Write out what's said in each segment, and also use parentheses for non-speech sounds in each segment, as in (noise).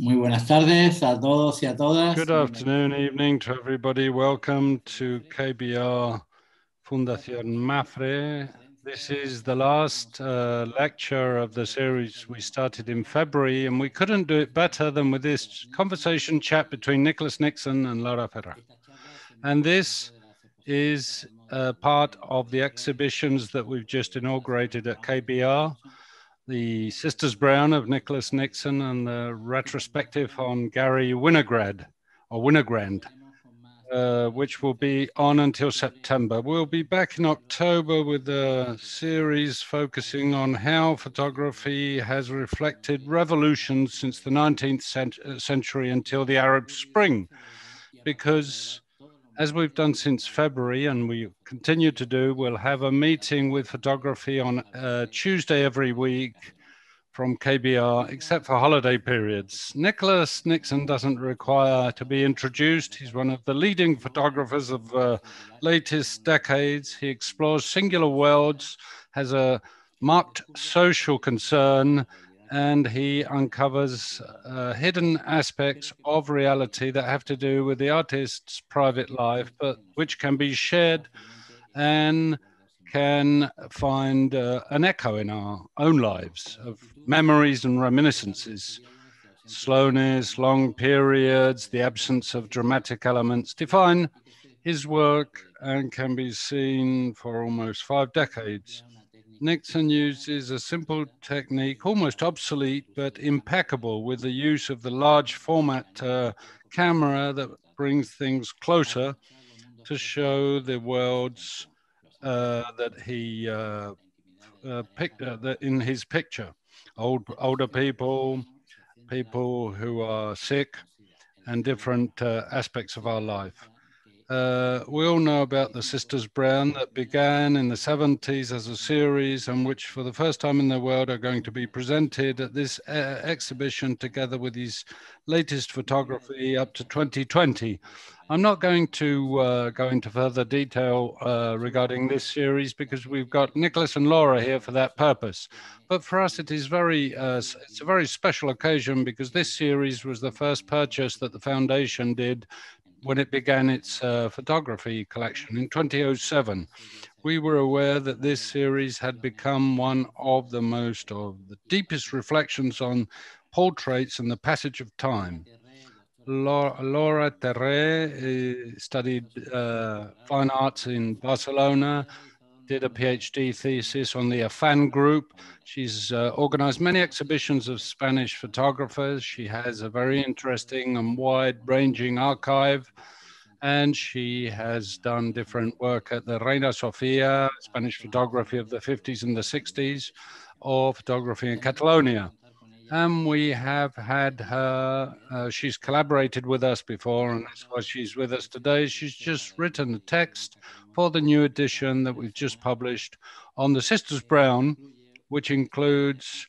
Muy buenas tardes a todos y a todas. Good afternoon, evening to everybody. Welcome to KBR Fundación Mapfre. This is the last uh, lecture of the series we started in February, and we couldn't do it better than with this conversation chat between Nicholas Nixon and Laura Terré. And this is uh, part of the exhibitions that we've just inaugurated at KBR the Sisters Brown of Nicholas Nixon and the retrospective on Gary Winograd or Winogrand, uh, which will be on until September. We'll be back in October with a series focusing on how photography has reflected revolutions since the 19th cent century until the Arab Spring, because as we've done since February and we continue to do, we'll have a meeting with photography on uh, Tuesday every week from KBR, except for holiday periods. Nicholas Nixon doesn't require to be introduced. He's one of the leading photographers of uh, latest decades. He explores singular worlds, has a marked social concern, and he uncovers uh, hidden aspects of reality that have to do with the artist's private life, but which can be shared and can find uh, an echo in our own lives of memories and reminiscences. Slowness, long periods, the absence of dramatic elements define his work and can be seen for almost five decades. Nixon uses a simple technique, almost obsolete, but impeccable with the use of the large format uh, camera that brings things closer to show the worlds uh, that he uh, uh picked uh, in his picture. Old, older people, people who are sick, and different uh, aspects of our life. Uh, we all know about the Sisters Brown that began in the 70s as a series and which for the first time in the world are going to be presented at this uh, exhibition together with his latest photography up to 2020. I'm not going to uh, go into further detail uh, regarding this series because we've got Nicholas and Laura here for that purpose. But for us, it is very, uh, it's a very special occasion because this series was the first purchase that the foundation did when it began its uh, photography collection in 2007, we were aware that this series had become one of the most of the deepest reflections on portraits and the passage of time. Laura, Laura Terré uh, studied uh, fine arts in Barcelona, did a PhD thesis on the AFAL group. She's uh, organized many exhibitions of Spanish photographers. She has a very interesting and wide ranging archive. And she has done different work at the Reina Sofia, Spanish photography of the 50s and the 60s, or photography in Catalonia. And we have had her, uh, she's collaborated with us before, and that's why she's with us today. She's just written a text for the new edition that we've just published on the Sisters Brown, which includes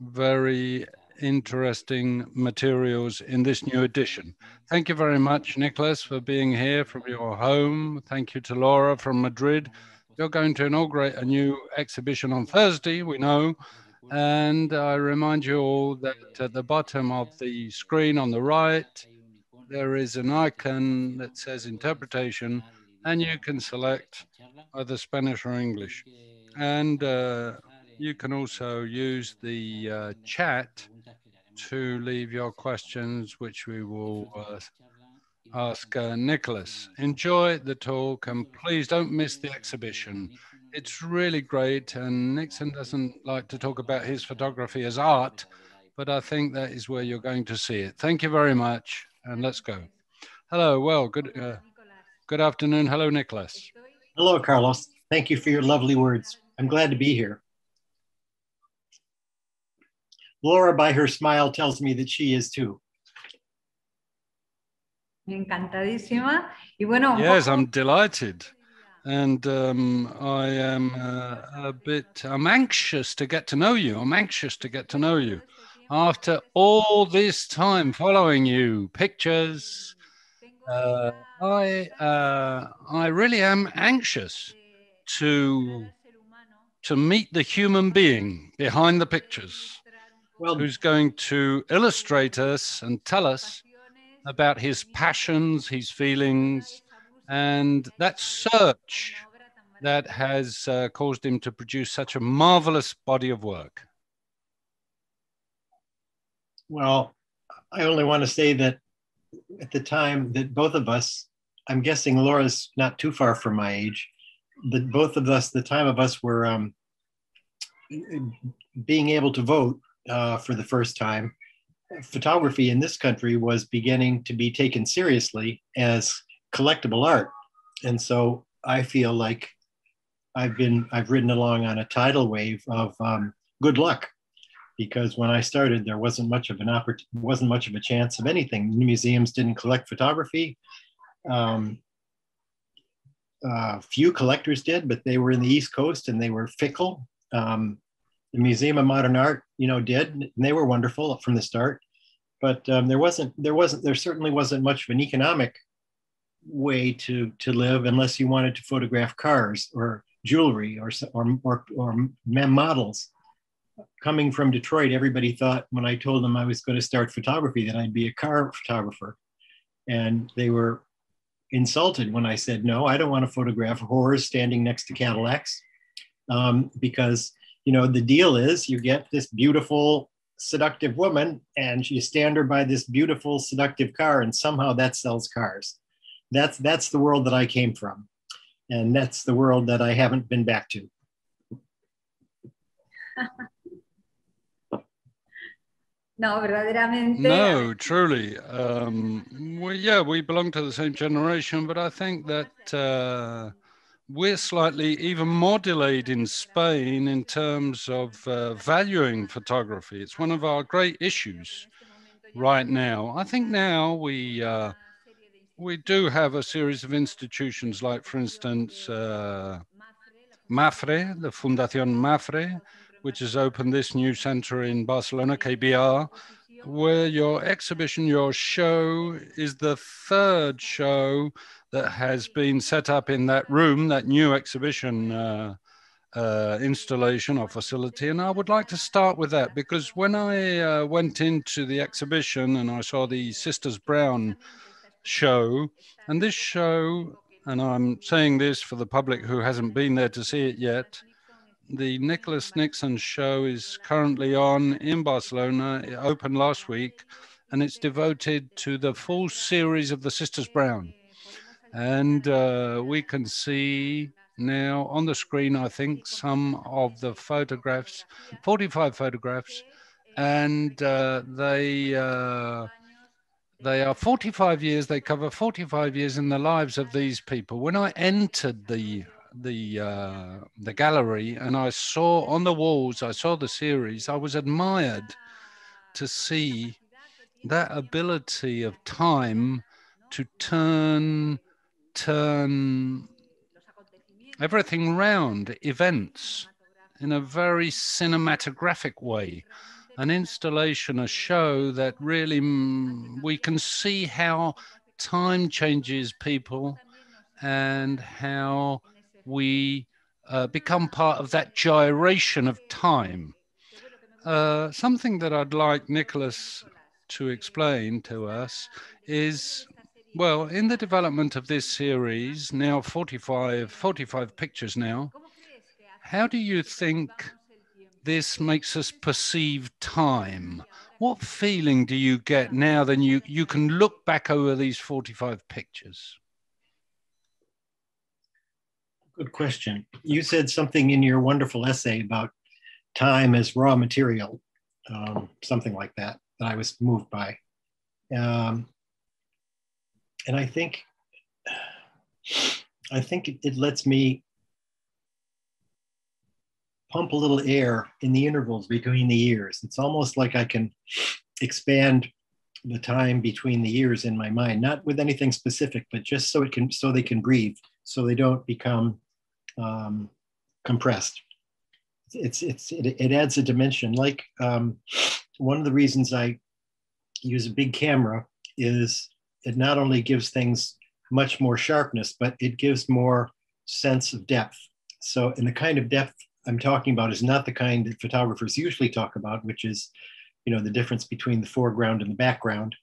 very interesting materials in this new edition. Thank you very much, Nicholas, for being here from your home. Thank you to Laura from Madrid. You're going to inaugurate a new exhibition on Thursday, we know, and I remind you all that at the bottom of the screen on the right, there is an icon that says interpretation, and you can select either Spanish or English. And uh, you can also use the uh, chat to leave your questions, which we will uh, ask uh, Nicholas. Enjoy the talk and please don't miss the exhibition it's really great. And Nixon doesn't like to talk about his photography as art, but I think that is where you're going to see it. Thank you very much. And let's go. Hello. Well, good, uh, good afternoon. Hello, Nicholas. Hello, Carlos. Thank you for your lovely words. I'm glad to be here. Laura, by her smile, tells me that she is too. Encantadísima. Y bueno, yes, I'm delighted and um, I am uh, a bit. I'm anxious to get to know you. I'm anxious to get to know you. After all this time following you, pictures, uh, I uh, I really am anxious to to meet the human being behind the pictures. Well, who's going to illustrate us and tell us about his passions, his feelings, and that search that has uh, caused him to produce such a marvelous body of work. well, I only want to say that at the time that both of us, I'm guessing Laura's not too far from my age, that both of us, the time of us were um, being able to vote uh, for the first time. Photography in this country was beginning to be taken seriously as collectible art. And so I feel like I've been, I've ridden along on a tidal wave of um, good luck because when I started, there wasn't much of an oppor- wasn't much of a chance of anything. Museums didn't collect photography. Um, uh, few collectors did, but they were in the East Coast and they were fickle. Um, the Museum of Modern Art, you know, did, and they were wonderful from the start. But um, there wasn't, there wasn't, there certainly wasn't much of an economic way to to live unless you wanted to photograph cars or jewelry or or or, or models coming from Detroit, everybody thought when I told them I was going to start photography that I'd be a car photographer. And they were insulted when I said, no, I don't want to photograph whores standing next to Cadillacs. Um, because, you know, the deal is you get this beautiful, seductive woman and you stand her by this beautiful, seductive car, and somehow that sells cars. That's, that's the world that I came from. And that's the world that I haven't been back to. (laughs) No, verdaderamente. No, truly. Um, well, yeah, we belong to the same generation, but I think that uh, we're slightly even more delayed in Spain in terms of uh, valuing photography. It's one of our great issues right now. I think now we uh, we do have a series of institutions, like, for instance, uh, MAPFRE, the Fundación MAPFRE, which has opened this new center in Barcelona, KBR, where your exhibition, your show is the third show that has been set up in that room, that new exhibition uh, uh, installation or facility. And I would like to start with that because when I uh, went into the exhibition and I saw the Sisters Brown show, and this show, and I'm saying this for the public who hasn't been there to see it yet, the Nicholas Nixon show is currently on in Barcelona. It opened last week and it's devoted to the full series of the Sisters Brown. And uh, we can see now on the screen, I think, some of the photographs, 45 photographs, and uh, they. Uh, they are 45 years, they cover 45 years in the lives of these people. When I entered the the uh, the gallery and I saw on the walls, I saw the series. I was admired to see that ability of time to turn turn everything round events in a very cinematographic way an installation a show that really mm, we can see how time changes people and how we uh, become part of that gyration of time. Uh, something that I'd like Nicholas to explain to us is well, in the development of this series, now 45, 45 pictures now, how do you think this makes us perceive time? What feeling do you get now that you, you can look back over these 45 pictures? Good question. You said something in your wonderful essay about time as raw material, um, something like that, that I was moved by. Um, and I think, I think it, it lets me pump a little air in the intervals between the years. It's almost like I can expand the time between the years in my mind, not with anything specific, but just so it can so they can breathe, so they don't become um, compressed. It's, it's, it, it, adds a dimension. Like um, one of the reasons I use a big camera is it not only gives things much more sharpness, but it gives more sense of depth. So, and the kind of depth I'm talking about is not the kind that photographers usually talk about, which is you know, the difference between the foreground and the background,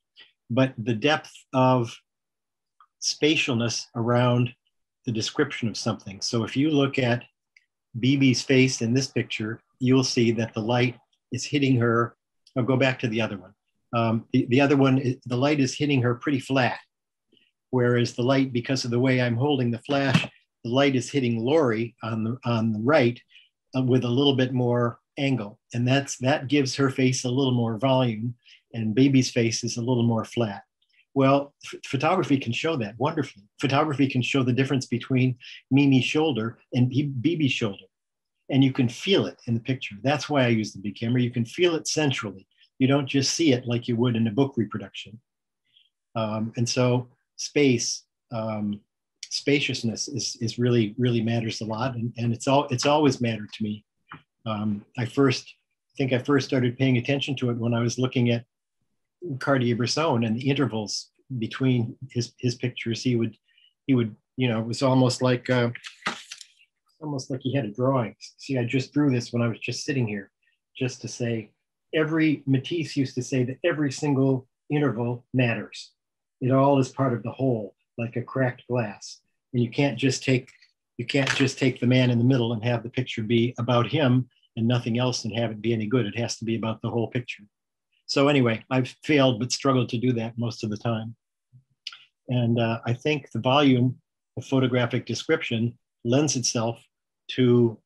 but the depth of spatialness around the description of something. So if you look at Bebe's face in this picture, you'll see that the light is hitting her. I'll go back to the other one. Um, the, the other one, the light is hitting her pretty flat. Whereas the light, because of the way I'm holding the flash, the light is hitting Laurie on the, on the right uh, with a little bit more angle. And that's, that gives her face a little more volume and Bebe's face is a little more flat. Well, photography can show that wonderfully. Photography can show the difference between Mimi's shoulder and Bebe's shoulder. And you can feel it in the picture. That's why I use the big camera. You can feel it centrally. You don't just see it like you would in a book reproduction. Um, and so space, um, spaciousness is, is really, really matters a lot. And, and it's, all, it's always mattered to me. Um, I first, I think I first started paying attention to it when I was looking at Cartier-Bresson and the intervals between his his pictures. He would he would you know it was almost like uh, almost like he had a drawing. See, I just drew this when I was just sitting here, just to say every Matisse used to say that every single interval matters. It all is part of the whole, like a cracked glass. And you can't just take you can't just take the man in the middle and have the picture be about him and nothing else and have it be any good. It has to be about the whole picture. So anyway, I've failed but struggled to do that most of the time. And uh, I think the volume of photographic description lends itself to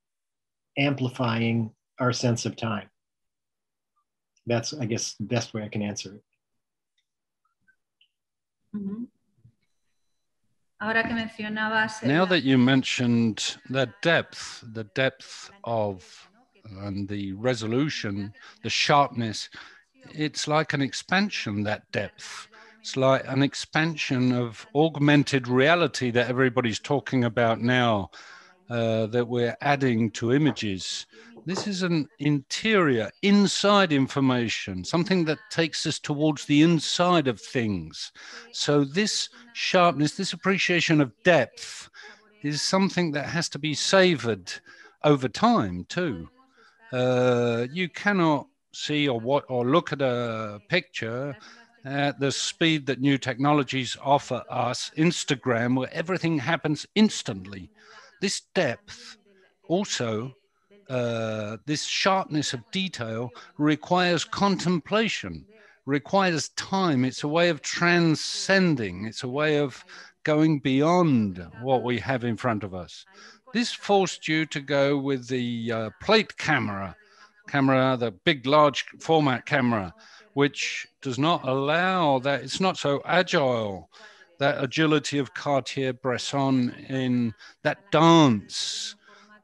amplifying our sense of time. That's, I guess, the best way I can answer it. Ujú. Ahora. Now that you mentioned the depth, the depth of and the resolution, the sharpness, it's like an expansion, that depth. It's like an expansion of augmented reality that everybody's talking about now, uh, that we're adding to images. This is an interior, inside information, something that takes us towards the inside of things. So, this sharpness, this appreciation of depth is something that has to be savored over time, too. Uh, you cannot see or what or look at a picture at the speed that new technologies offer us. Instagram where everything happens instantly. This depth also uh, this sharpness of detail requires contemplation requires time. It's a way of transcending. It's a way of going beyond what we have in front of us. This forced you to go with the uh, plate camera camera, the big, large format camera, which does not allow that, it's not so agile, that agility of Cartier Bresson in that dance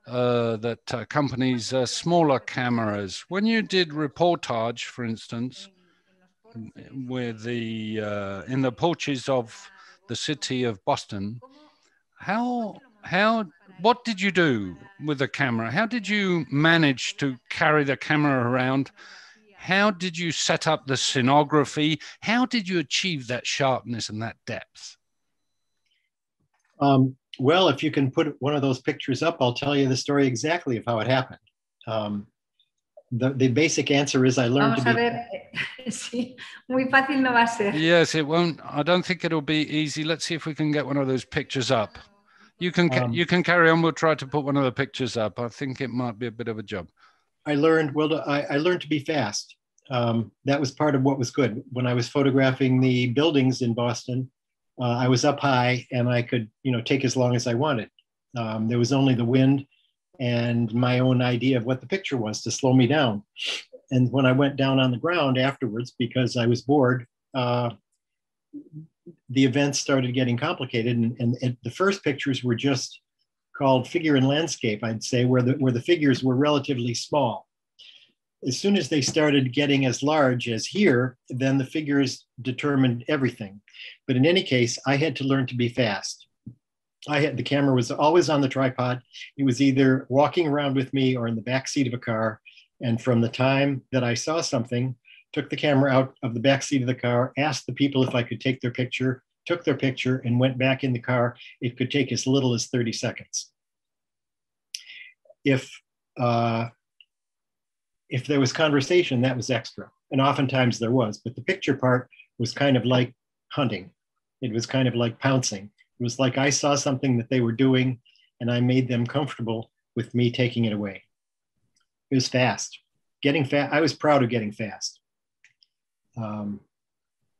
uh, that accompanies uh, smaller cameras. When you did reportage, for instance, with the uh, in the porches of the city of Boston, how how what did you do with the camera? How did you manage to carry the camera around? How did you set up the scenography? How did you achieve that sharpness and that depth? Um, well, if you can put one of those pictures up, I'll tell you the story exactly of how it happened. Um, the, the basic answer is I learned Vamos to a be. ver, (laughs) sí, muy fácil no va a ser. Yes, it won't. I don't think it'll be easy. Let's see if we can get one of those pictures up. You can ca- Um, you can carry on. We'll try to put one of the pictures up. I think it might be a bit of a job. I learned well. I, I learned to be fast. Um, that was part of what was good. When I was photographing the buildings in Boston, uh, I was up high and I could, you know, take as long as I wanted. Um, there was only the wind and my own idea of what the picture was to slow me down. And when I went down on the ground afterwards, because I was bored, uh, the events started getting complicated. And, and, the first pictures were just called figure and landscape, I'd say, where the, where the figures were relatively small. As soon as they started getting as large as here, then the figures determined everything. But in any case, I had to learn to be fast. I had the camera was always on the tripod. It was either walking around with me or in the back seat of a car. And from the time that I saw something, took the camera out of the back seat of the car, asked the people if I could take their picture, took their picture, and went back in the car. It could take as little as 30 seconds. If uh, if there was conversation, that was extra. and oftentimes there was, but the picture part was kind of like hunting. It was kind of like pouncing. It was like I saw something that they were doing and I made them comfortable with me taking it away. It was fast. Getting fast. I was proud of getting fast. Um,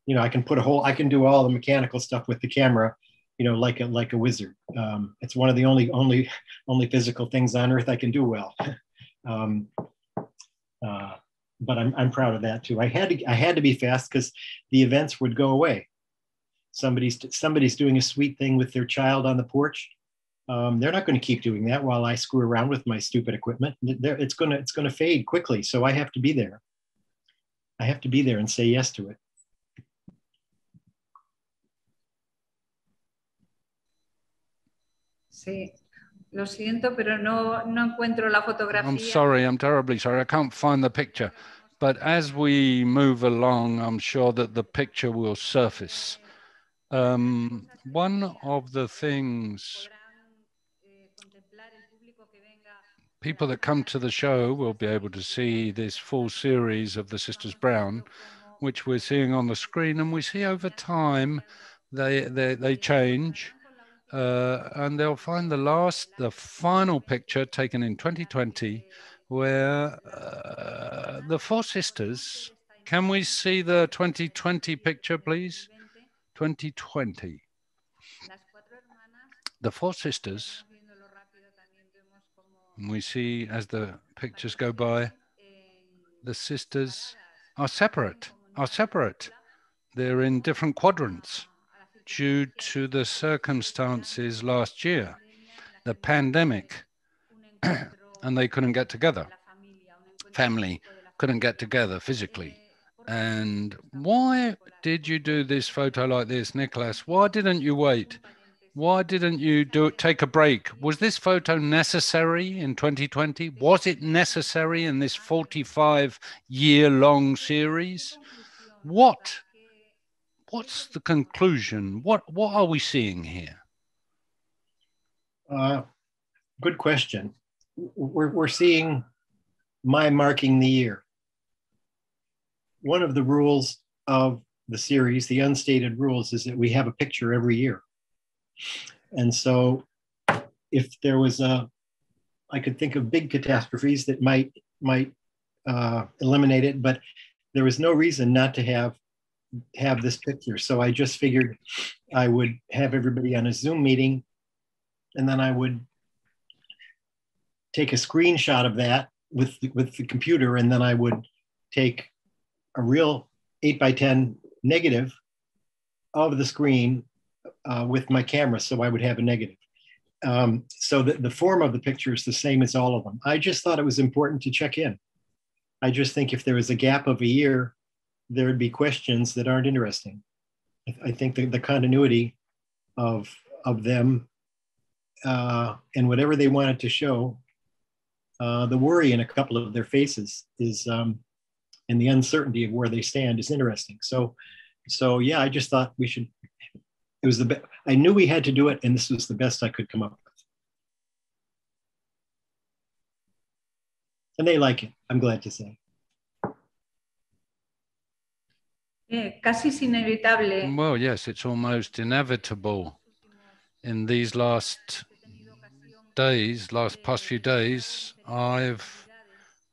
you know, I can put a whole, I can do all the mechanical stuff with the camera, you know, like a like a wizard. Um, it's one of the only only (laughs) only physical things on earth I can do well. (laughs) um, uh, but I'm I'm proud of that too. I had to I had to be fast because the events would go away. Somebody's somebody's doing a sweet thing with their child on the porch. Um, they're not going to keep doing that while I screw around with my stupid equipment. They're, it's gonna it's gonna fade quickly. So I have to be there. I have to be there and say yes to it. Sí. Lo siento, pero no, no encuentro la fotografía. I'm sorry, I'm terribly sorry. I can't find the picture. But as we move along, I'm sure that the picture will surface. Um, one of the things people that come to the show will be able to see this full series of the Sisters Brown, which we're seeing on the screen, and we see over time they they, they change. Uh, and they'll find the last, the final picture taken in 2020, where uh, the four sisters. Can we see the 2020 picture, please? 2020. The four sisters. And we see as the pictures go by, the sisters are separate, are separate. They're in different quadrants due to the circumstances last year, the pandemic, (clears throat) and they couldn't get together. Family couldn't get together physically. And why did you do this photo like this, Nicholas? Why didn't you wait? Why didn't you do it, take a break? Was this photo necessary in 2020? Was it necessary in this 45 year long series? What what's the conclusion? What what are we seeing here? Uh, good question. We're, we're seeing my marking the year. One of the rules of the series, the unstated rules, is that we have a picture every year. And so if there was a, I could think of big catastrophes that might might uh, eliminate it, but there was no reason not to have have this picture. So I just figured I would have everybody on a Zoom meeting and then I would take a screenshot of that with with the computer and then I would take a real 8 by 10 negative of the screen uh, with my camera so I would have a negative. Um, so the, the form of the picture is the same as all of them. I just thought it was important to check in. I just think if there was a gap of a year there would be questions that aren't interesting. I, I think the, the continuity of of them uh, and whatever they wanted to show, uh, the worry in a couple of their faces is, um, and the uncertainty of where they stand is interesting. So, so yeah, I just thought we should. It was the best. I knew we had to do it, and this was the best I could come up with. And they like it. I'm glad to say. Eh, casi es inevitable. Well, yes, it's almost inevitable. In these last days, last past few days, I've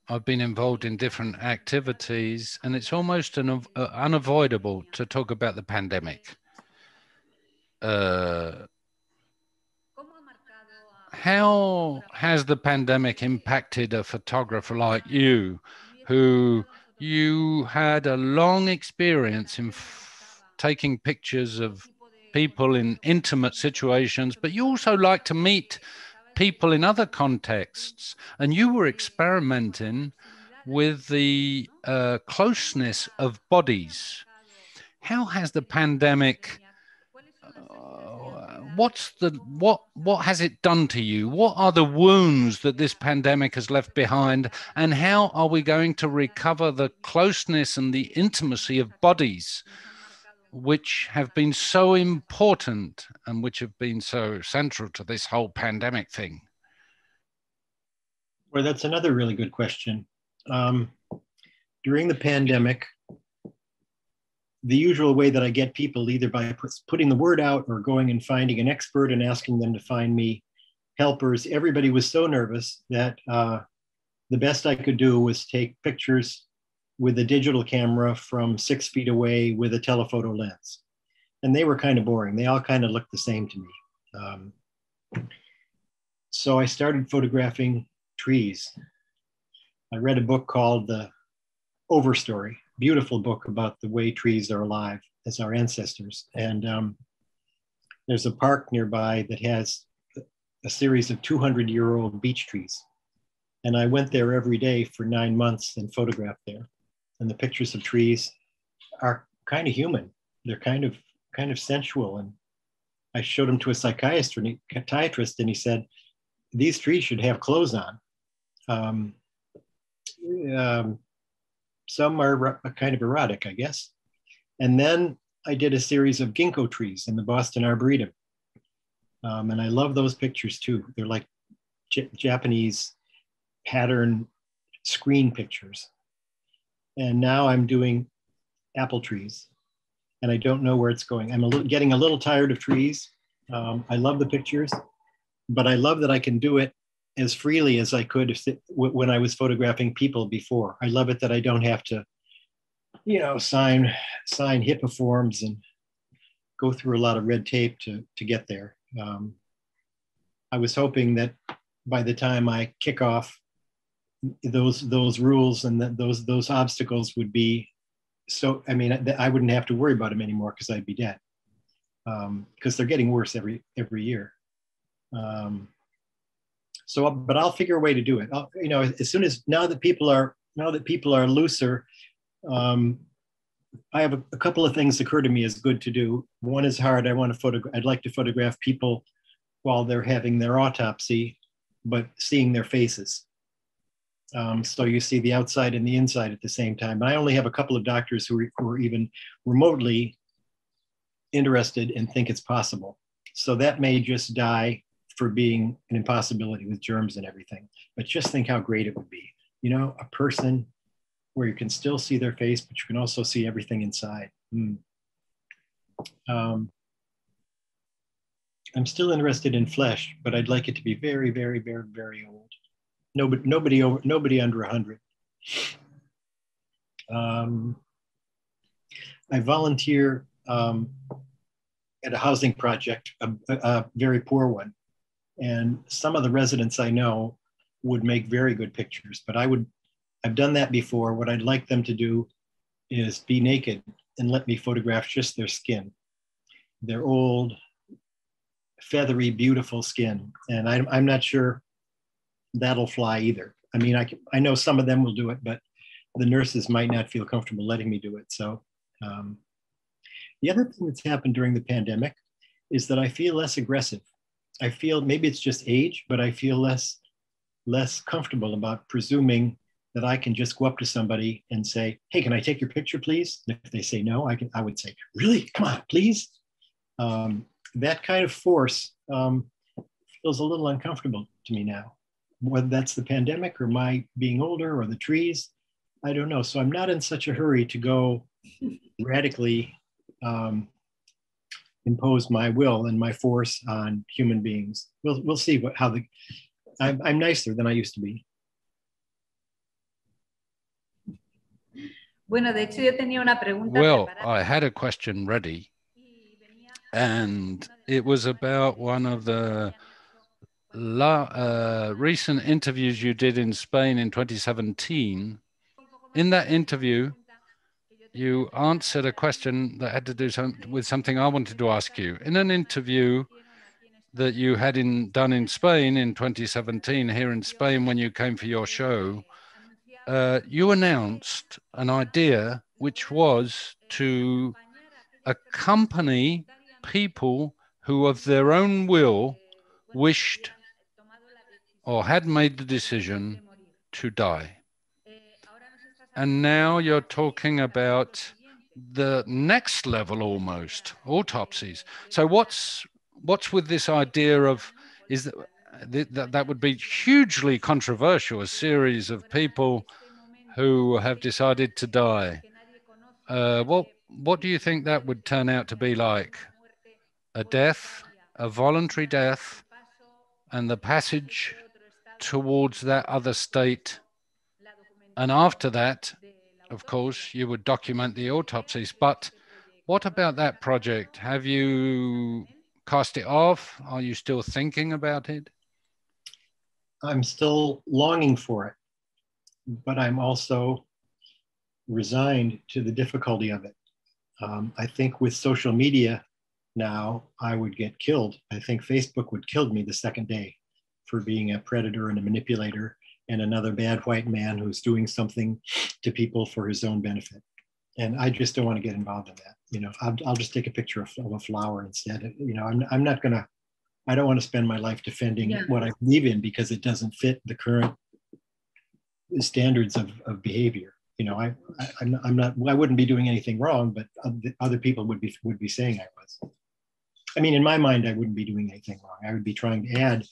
I've been involved in different activities, and it's almost an, uh, unavoidable to talk about the pandemic. Uh, how has the pandemic impacted a photographer like you, who you had a long experience in taking pictures of people in intimate situations, but you also like to meet people in other contexts. And you were experimenting with the uh, closeness of bodies. How has the pandemic what's the what what has it done to you? What are the wounds that this pandemic has left behind? And how are we going to recover the closeness and the intimacy of bodies which have been so important and which have been so central to this whole pandemic thing? Well that's another really good question. Um, during the pandemic, the usual way that I get people either by putting the word out or going and finding an expert and asking them to find me helpers. Everybody was so nervous that uh, the best I could do was take pictures with a digital camera from six feet away with a telephoto lens. And they were kind of boring. They all kind of looked the same to me. Um, so I started photographing trees. I read a book called The Overstory, beautiful book about the way trees are alive as our ancestors. And um, there's a park nearby that has a series of 200 year old beech trees. And I went there every day for nine months and photographed there. And the pictures of trees are kind of human. They're kind of kind of sensual. And I showed them to a psychiatrist and he, psychiatrist, and he said, "These trees should have clothes on." Um, um, some are kind of erotic, I guess. And then I did a series of ginkgo trees in the Boston Arboretum. Um, and I love those pictures too. They're like J- Japanese pattern screen pictures. And now I'm doing apple trees and I don't know where it's going. I'm a getting a little tired of trees. Um, I love the pictures, but I love that I can do it as freely as I could if, when I was photographing people before. I love it that I don't have to, you know, sign sign HIPAA forms and go through a lot of red tape to to get there. Um, I was hoping that by the time I kick off, those those rules and that those those obstacles would be so. I mean, I, I wouldn't have to worry about them anymore because I'd be dead. Because um, they're getting worse every every year. Um, so, but I'll figure a way to do it. I'll, you know, as soon as now that people are now that people are looser, um, I have a, a, couple of things occur to me as good to do. One is hard. I want to photograph. I'd like to photograph people while they're having their autopsy, but seeing their faces. Um, so you see the outside and the inside at the same time. But I only have a couple of doctors who, who are even remotely interested and think it's possible. So that may just die for being an impossibility with germs and everything. But just think how great it would be. You know, a person where you can still see their face, but you can also see everything inside. Mm. Um, I'm still interested in flesh, but I'd like it to be very, very, very, very old. Nobody, nobody over, nobody under 100. Um, I volunteer um, at a housing project, a, a, very poor one, and some of the residents I know would make very good pictures, but I would I've done that before. What I'd like them to do is be naked and let me photograph just their skin, their old, feathery, beautiful skin. And I'm, I'm not sure that'll fly either. I mean, I, can, I know some of them will do it, but the nurses might not feel comfortable letting me do it. So, um, the other thing that's happened during the pandemic is that I feel less aggressive. I feel maybe it's just age, but I feel less less comfortable about presuming that I can just go up to somebody and say, "Hey, can I take your picture, please?" And if they say no, I can. I would say, "Really? Come on, please." Um, that kind of force um, feels a little uncomfortable to me now. Whether that's the pandemic or my being older or the trees, I don't know. So I'm not in such a hurry to go (laughs) radically um, impose my will and my force on human beings. We'll we'll see what how the. I'm, I'm nicer than I used to be. Bueno, de hecho yo tenía una pregunta. Well, I had a question ready, and it was about one of the la, uh, recent interviews you did in Spain in 2017. In that interview, you answered a question that had to do some, with something I wanted to ask you. In an interview that you had in, done in Spain in 2017, here in Spain, when you came for your show, uh, you announced an idea which was to accompany people who, of their own will, wished or had made the decision to die. And now you're talking about the next level almost autopsies. So what's what's with this idea of is that that, that would be hugely controversial. A series of people who have decided to die. Uh, what what do you think that would turn out to be like? A death, a voluntary death, and the passage towards that other state. And after that, of course, you would document the autopsies. But what about that project? Have you cast it off? Are you still thinking about it? I'm still longing for it, but I'm also resigned to the difficulty of it. Um, I think with social media now, I would get killed. I think Facebook would kill me the second day for being a predator and a manipulator and another bad white man who's doing something to people for his own benefit. And I just don't want to get involved in that. You know, I'll, I'll just take a picture of, of, a flower instead. You know, I'm, I'm not going to, I don't want to spend my life defending yeah. what I believe in because it doesn't fit the current standards of, of behavior. You know, I, I I'm, I'm not, I wouldn't be doing anything wrong, but other people would be, would be saying I was. I mean, in my mind, I wouldn't be doing anything wrong. I would be trying to add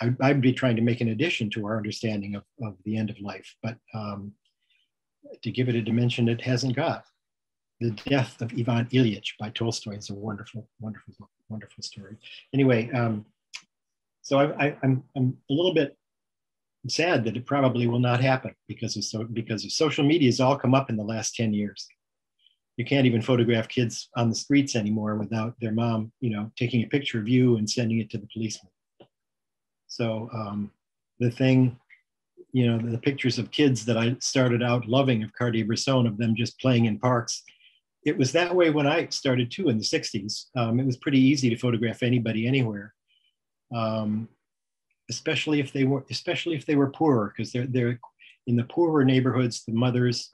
I, I'd be trying to make an addition to our understanding of, of the end of life, but um, to give it a dimension it hasn't got. The Death of Ivan Ilyich by Tolstoy is a wonderful, wonderful, wonderful story. Anyway, um, so I, I, I'm, I'm a little bit sad that it probably will not happen because of so because of social media has all come up in the last 10 years you can't even photograph kids on the streets anymore without their mom you know taking a picture of you and sending it to the policeman so um, the thing, you know, the pictures of kids that I started out loving of Cartier-Bresson, of them just playing in parks, it was that way when I started too in the 60s. Um, it was pretty easy to photograph anybody anywhere, um, especially if they were, especially if they were poorer, because they're, they're in the poorer neighborhoods, the mothers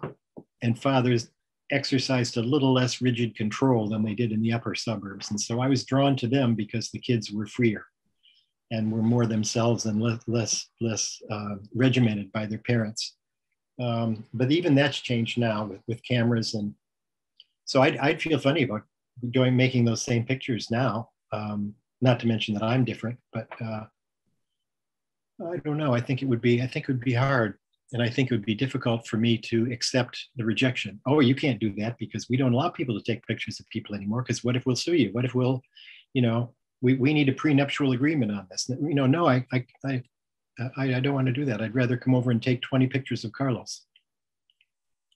and fathers exercised a little less rigid control than they did in the upper suburbs. And so I was drawn to them because the kids were freer and were more themselves and less less, less uh, regimented by their parents. Um, but even that's changed now with, with cameras and so I'd, I'd feel funny about doing making those same pictures now. Um, not to mention that I'm different, but uh, I don't know. I think it would be I think it would be hard, and I think it would be difficult for me to accept the rejection. Oh, you can't do that because we don't allow people to take pictures of people anymore. Because what if we'll sue you? What if we'll, you know, we, we need a prenuptial agreement on this. You know, no, I, I, I, I, don't want to do that. I'd rather come over and take 20 pictures of Carlos,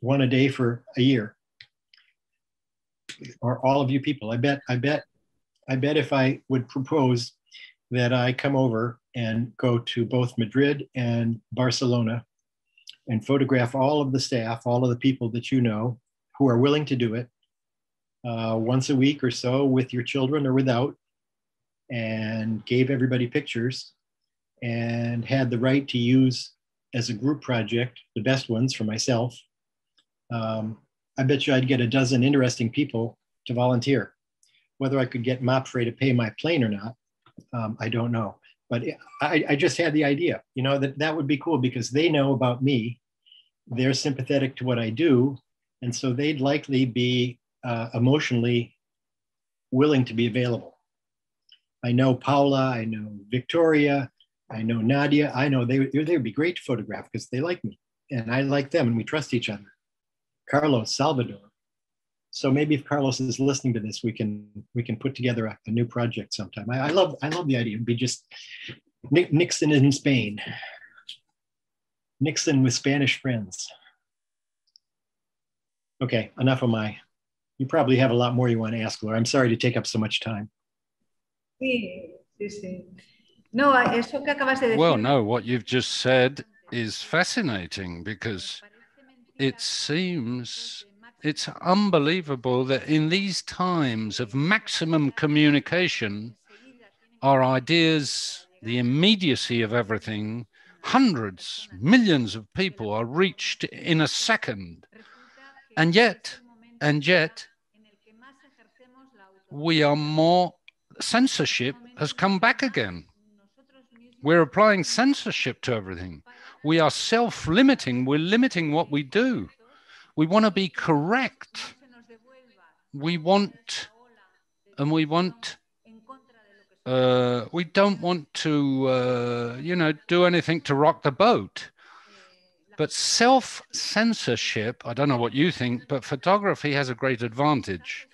one a day for a year. Or all of you people. I bet, I bet, I bet if I would propose that I come over and go to both Madrid and Barcelona and photograph all of the staff, all of the people that you know who are willing to do it uh, once a week or so with your children or without, and gave everybody pictures and had the right to use as a group project the best ones for myself. Um, I bet you I'd get a dozen interesting people to volunteer. Whether I could get MAPFRE to pay my plane or not, um, I don't know. But I, I, just had the idea, you know, that that would be cool because they know about me. They're sympathetic to what I do. And so they'd likely be uh, emotionally willing to be available. I know Paula, I know Victoria, I know Nadia. I know they, they would be great to photograph because they like me and I like them and we trust each other. Carlos, Salvador. So maybe if Carlos is listening to this, we can we can put together a, a new project sometime. I, I, love I love the idea. It'd be just Nixon in Spain. Nixon with Spanish friends. Okay, enough of my. You probably have a lot more you want to ask, Laura. I'm sorry to take up so much time. Well, no, what you've just said is fascinating because it seems it's unbelievable that in these times of maximum communication, our ideas, the immediacy of everything, hundreds, millions of people are reached in a second. And yet, and yet, we are more censorship has come back again. We're applying censorship to everything. We are self limiting. We're limiting what we do. We want to be correct. We want, and we want, uh, we don't want to, uh, you know, do anything to rock the boat. But self censorship, I don't know what you think, but photography has a great advantage.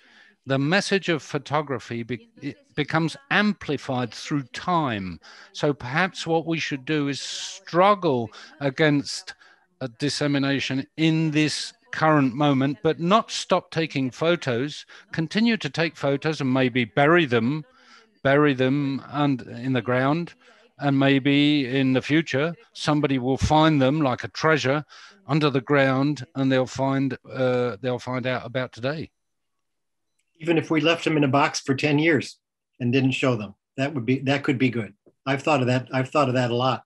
The message of photography be, becomes amplified through time. So perhaps what we should do is struggle against a dissemination in this current moment, but not stop taking photos, continue to take photos and maybe bury them, bury them and in the ground. And maybe in the future, somebody will find them like a treasure under the ground, and they'll find uh, they'll find out about today. Even if we left them in a box for ten years and didn't show them, that would be that could be good. I've thought of that. I've thought of that a lot.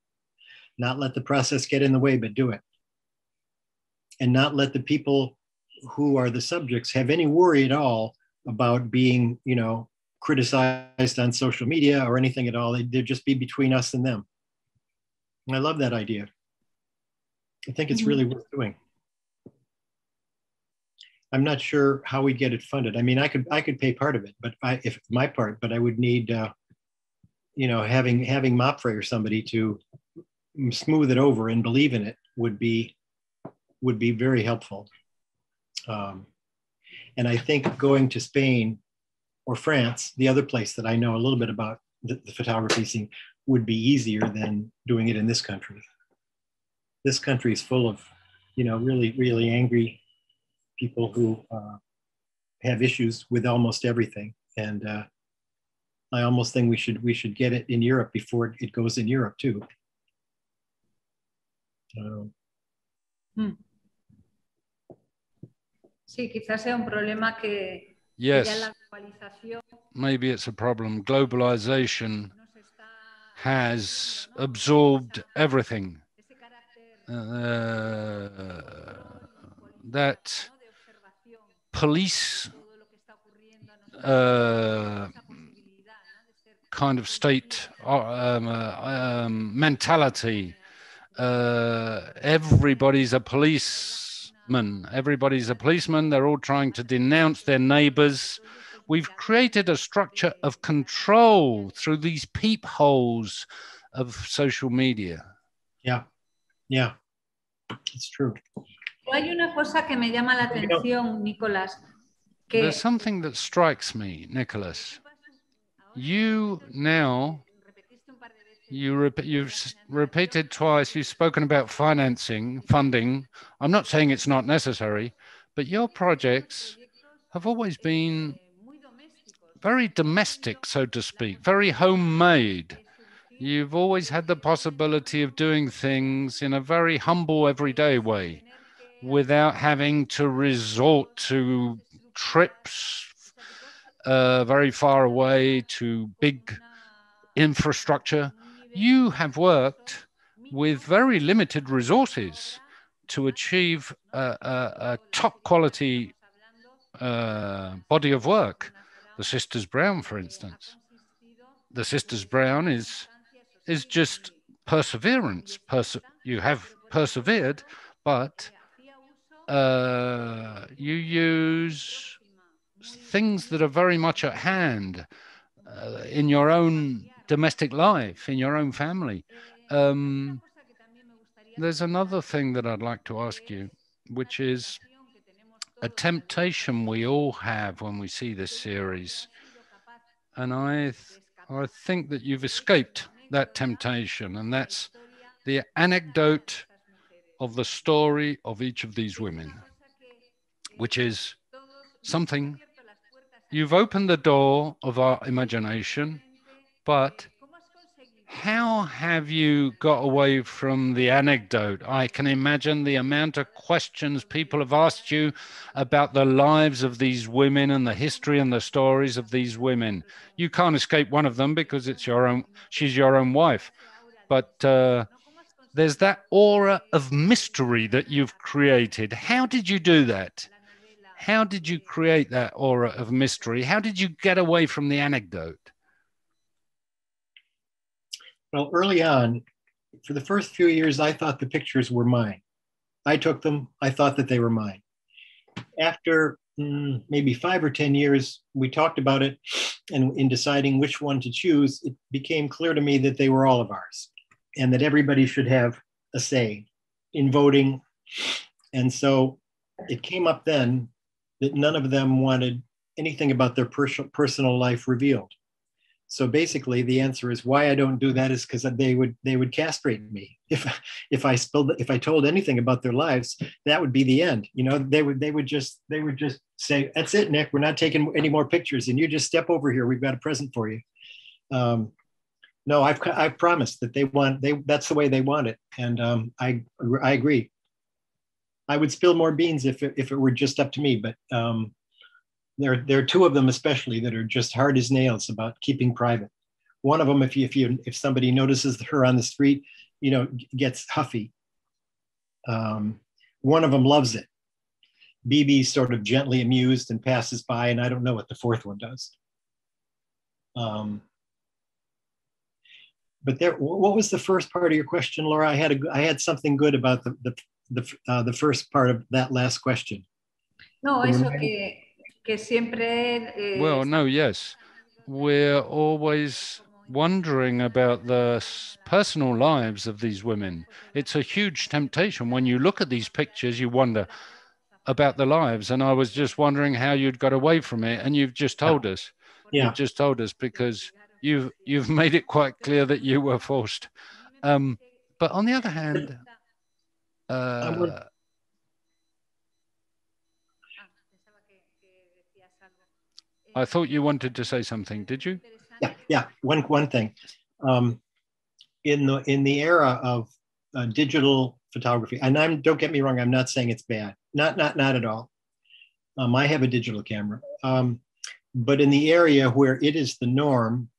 Not let the process get in the way, but do it and not let the people who are the subjects have any worry at all about being, you know, criticized on social media or anything at all. They'd just be between us and them. And I love that idea. I think it's mm-hmm. really worth doing. I'm not sure how we get it funded. I mean, I could I could pay part of it, but I if my part, but I would need, uh, you know, having having MAPFRE or somebody to smooth it over and believe in it would be would be very helpful. Um, and I think going to Spain or France, the other place that I know a little bit about the, the photography scene, would be easier than doing it in this country. This country is full of, you know, really, really angry people who uh, have issues with almost everything. And uh, I almost think we should we should get it in Europe before it goes in Europe too. Um, hmm. Sí, quizás sea un problema que, yes. que ya la globalización Maybe it's a problem. Globalization has absorbed everything. Uh, that police uh, kind of state um, uh, um, mentality. Uh, everybody's a policeman. Everybody's a policeman. They're all trying to denounce their neighbors. We've created a structure of control through these peepholes of social media. Yeah, yeah, it's true. Hay una cosa que me llama la atención, Nicolás. Que There's something that strikes me, Nicholas. You now you rep- you've repeated twice, you've spoken about financing, funding. I'm not saying it's not necessary, but your projects have always been very domestic, so to speak, very homemade. You've always had the possibility of doing things in a very humble, everyday way without having to resort to trips uh, very far away to big infrastructure you have worked with very limited resources to achieve a, a, a top quality uh, body of work. The Sisters Brown, for instance. The Sisters Brown is is just perseverance. Perse you have persevered, but uh, you use things that are very much at hand uh, in your own domestic life in your own family. Um, there's another thing that I'd like to ask you, which is a temptation we all have when we see this series. And I, th- I think that you've escaped that temptation, and that's the anecdote of the story of each of these women, which is something you've opened the door of our imagination but how have you got away from the anecdote? I can imagine the amount of questions people have asked you about the lives of these women and the history and the stories of these women. You can't escape one of them because it's your own, she's your own wife. But uh, there's that aura of mystery that you've created. How did you do that? How did you create that aura of mystery? How did you get away from the anecdote? Well, early on, for the first few years, I thought the pictures were mine. I took them, I thought that they were mine. After mm, maybe five or 10 years, we talked about it. And in deciding which one to choose, it became clear to me that they were all of ours and that everybody should have a say in voting. And so it came up then that none of them wanted anything about their pers- personal life revealed. So basically, the answer is why I don't do that is because they would they would castrate me if if I spilled if I told anything about their lives. That would be the end. You know, they would they would just they would just say, "That's it, Nick. We're not taking any more pictures, and you just step over here. We've got a present for you." Um, no, I've I've promised that they want they that's the way they want it, and um, I I agree. I would spill more beans if it, if it were just up to me, but um, there, there are two of them especially that are just hard as nails about keeping private. One of them, if you, if you, if somebody notices her on the street, you know, gets huffy. Um, one of them loves it. Bebe's sort of gently amused and passes by, and I don't know what the fourth one does. Um, but there, what was the first part of your question, Laura? I had a, I had something good about the the the, uh, the first part of that last question. No, eso que que siempre. Eh, well, no, yes. We're always wondering about the personal lives of these women. It's a huge temptation. When you look at these pictures, you wonder about the lives. And I was just wondering how you'd got away from it. And you've just told yeah. us. Yeah. You've just told us because you've you've made it quite clear that you were forced. Um, but on the other hand, uh, I thought you wanted to say something. Did you? Yeah, yeah. One one thing. Um, in the in the era of uh, digital photography, and I'm don't get me wrong. I'm not saying it's bad. Not not not at all. Um, I have a digital camera, um, but in the area where it is the norm,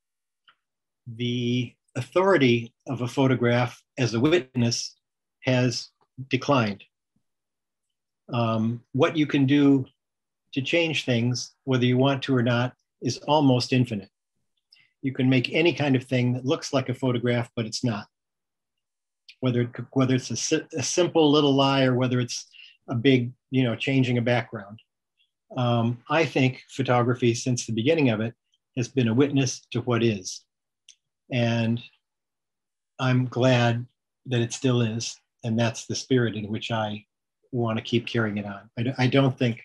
the authority of a photograph as a witness has declined. Um, what you can do to change things, whether you want to or not, is almost infinite. You can make any kind of thing that looks like a photograph, but it's not. Whether, it, whether it's a, a simple little lie or whether it's a big, you know, changing a background. Um, I think photography, since the beginning of it, has been a witness to what is. And I'm glad that it still is. And that's the spirit in which I want to keep carrying it on. I, I don't think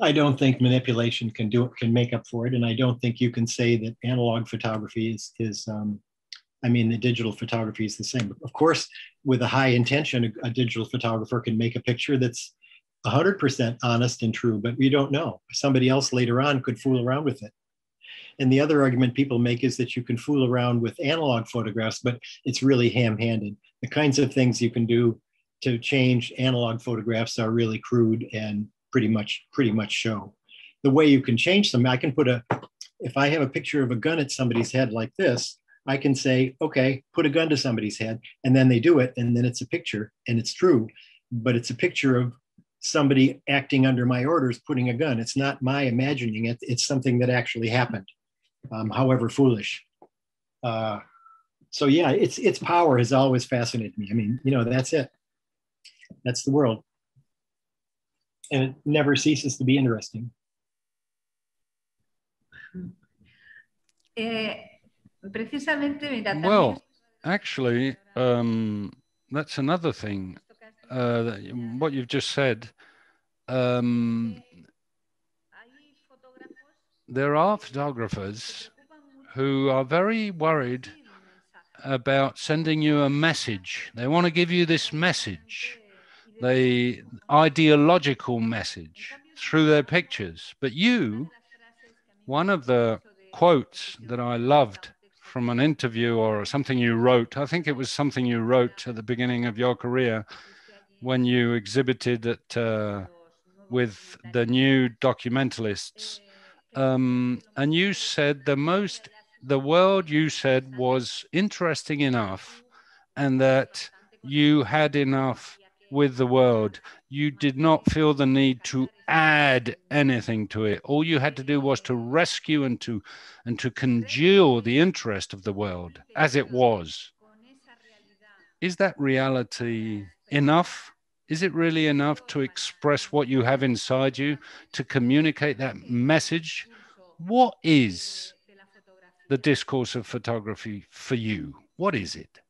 I don't think manipulation can do it, can make up for it. And I don't think you can say that analog photography is, is um, I mean, the digital photography is the same. Of course, with a high intention, a, a digital photographer can make a picture that's 100% honest and true, but we don't know. Somebody else later on could fool around with it. And the other argument people make is that you can fool around with analog photographs, but it's really ham handed. The kinds of things you can do to change analog photographs are really crude and pretty much pretty much show. The way you can change them, I can put a, if I have a picture of a gun at somebody's head like this, I can say, okay, put a gun to somebody's head, and then they do it, and then it's a picture, and it's true, but it's a picture of somebody acting under my orders, putting a gun. It's not my imagining it; it's something that actually happened, um, however foolish. Uh, so yeah, its its power has always fascinated me. I mean, you know, that's it. That's the world and it never ceases to be interesting. Eh, precisamente, mira, well, actually, um, that's another thing. Uh, what you've just said. Um, there are photographers who are very worried about sending you a message. They want to give you this message the ideological message through their pictures. But you, one of the quotes that I loved from an interview or something you wrote, I think it was something you wrote at the beginning of your career when you exhibited at, uh, with the new documentalists. Um, and you said the most, the world you said was interesting enough and that you had enough with the world. You did not feel the need to add anything to it. All you had to do was to rescue and to and to congeal the interest of the world as it was. Is that reality enough? Is it really enough to express what you have inside you, to communicate that message? What is the discourse of photography for you? What is it?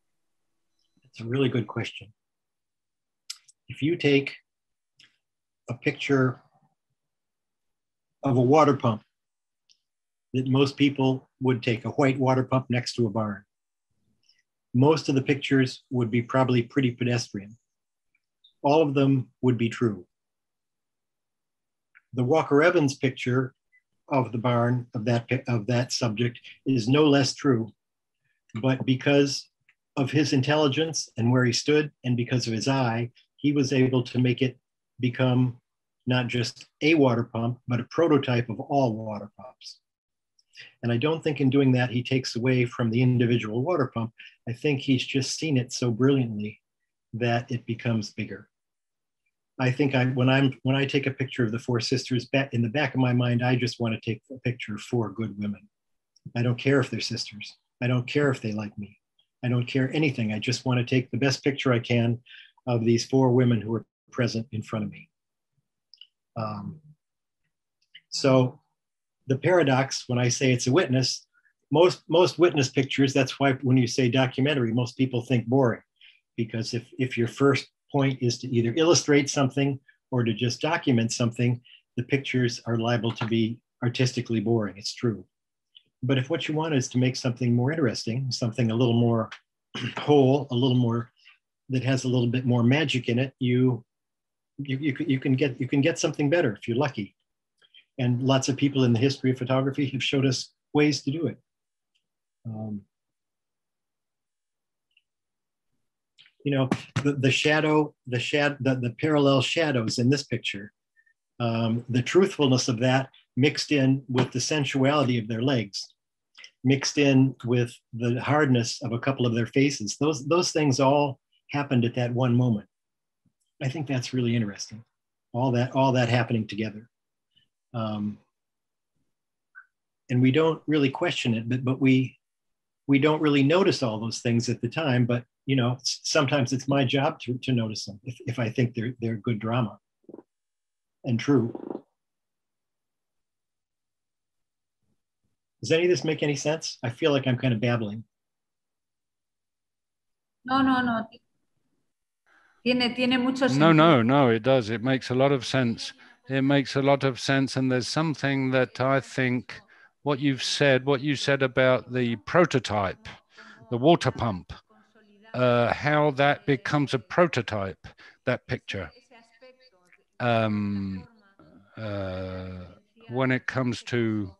It's a really good question. if you take a picture of a water pump that most people would take a white water pump next to a barn. Most of the pictures would be probably pretty pedestrian. All of them would be true. The Walker Evans picture of the barn of that of that subject is no less true, but because of his intelligence and where he stood, and because of his eye, he was able to make it become not just a water pump, but a prototype of all water pumps. And I don't think in doing that he takes away from the individual water pump. I think he's just seen it so brilliantly that it becomes bigger. I think I when I'm when I take a picture of the four sisters in the back of my mind, I just want to take a picture of four good women. I don't care if they're sisters. I don't care if they like me. I don't care anything. I just want to take the best picture I can of these four women who are present in front of me. Um, so the paradox when I say it's a witness, most most witness pictures, that's why when you say documentary, most people think boring. Because if, if your first point is to either illustrate something or to just document something, the pictures are liable to be artistically boring. It's true. But if what you want is to make something more interesting, something a little more (clears throat) whole, a little more that has a little bit more magic in it, you you, you, you can get you can get something better if you're lucky. And lots of people in the history of photography have showed us ways to do it. Um, you know, the, the shadow, the shad, the, the parallel shadows in this picture, um, the truthfulness of that mixed in with the sensuality of their legs, mixed in with the hardness of a couple of their faces. Those, those things all happened at that one moment. I think that's really interesting. All that, all that happening together. Um, and we don't really question it, but, but we, we don't really notice all those things at the time, but you know, sometimes it's my job to, to notice them if, if I think they're, they're good drama and true. Does any of this make any sense? I feel like I'm kind of babbling. No, no, no. Tiene, tiene mucho No, no, no, it does. It makes a lot of sense. It makes a lot of sense. And there's something that I think what you've said, what you said about the prototype, the water pump, uh, how that becomes a prototype, that picture. Um, uh, when it comes to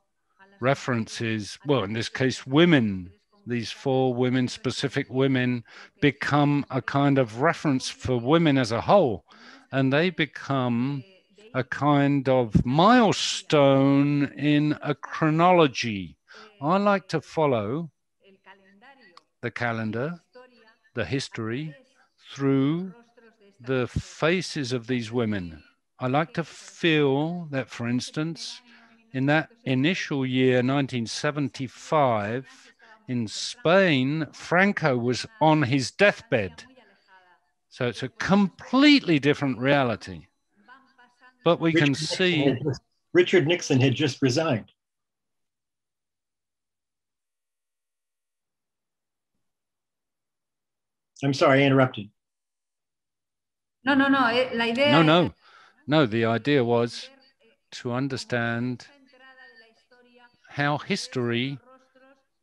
references, well, in this case, women these four women, specific women, become a kind of reference for women as a whole. And they become a kind of milestone in a chronology. I like to follow the calendar, the history, through the faces of these women. I like to feel that, for instance, in that initial year, 1975, in Spain, Franco was on his deathbed. So it's a completely different reality. But we Richard can Nixon see. had just- Richard Nixon had just resigned. I'm sorry, I interrupted. No, no, no. eh, La idea No, no, no. The idea was to understand how history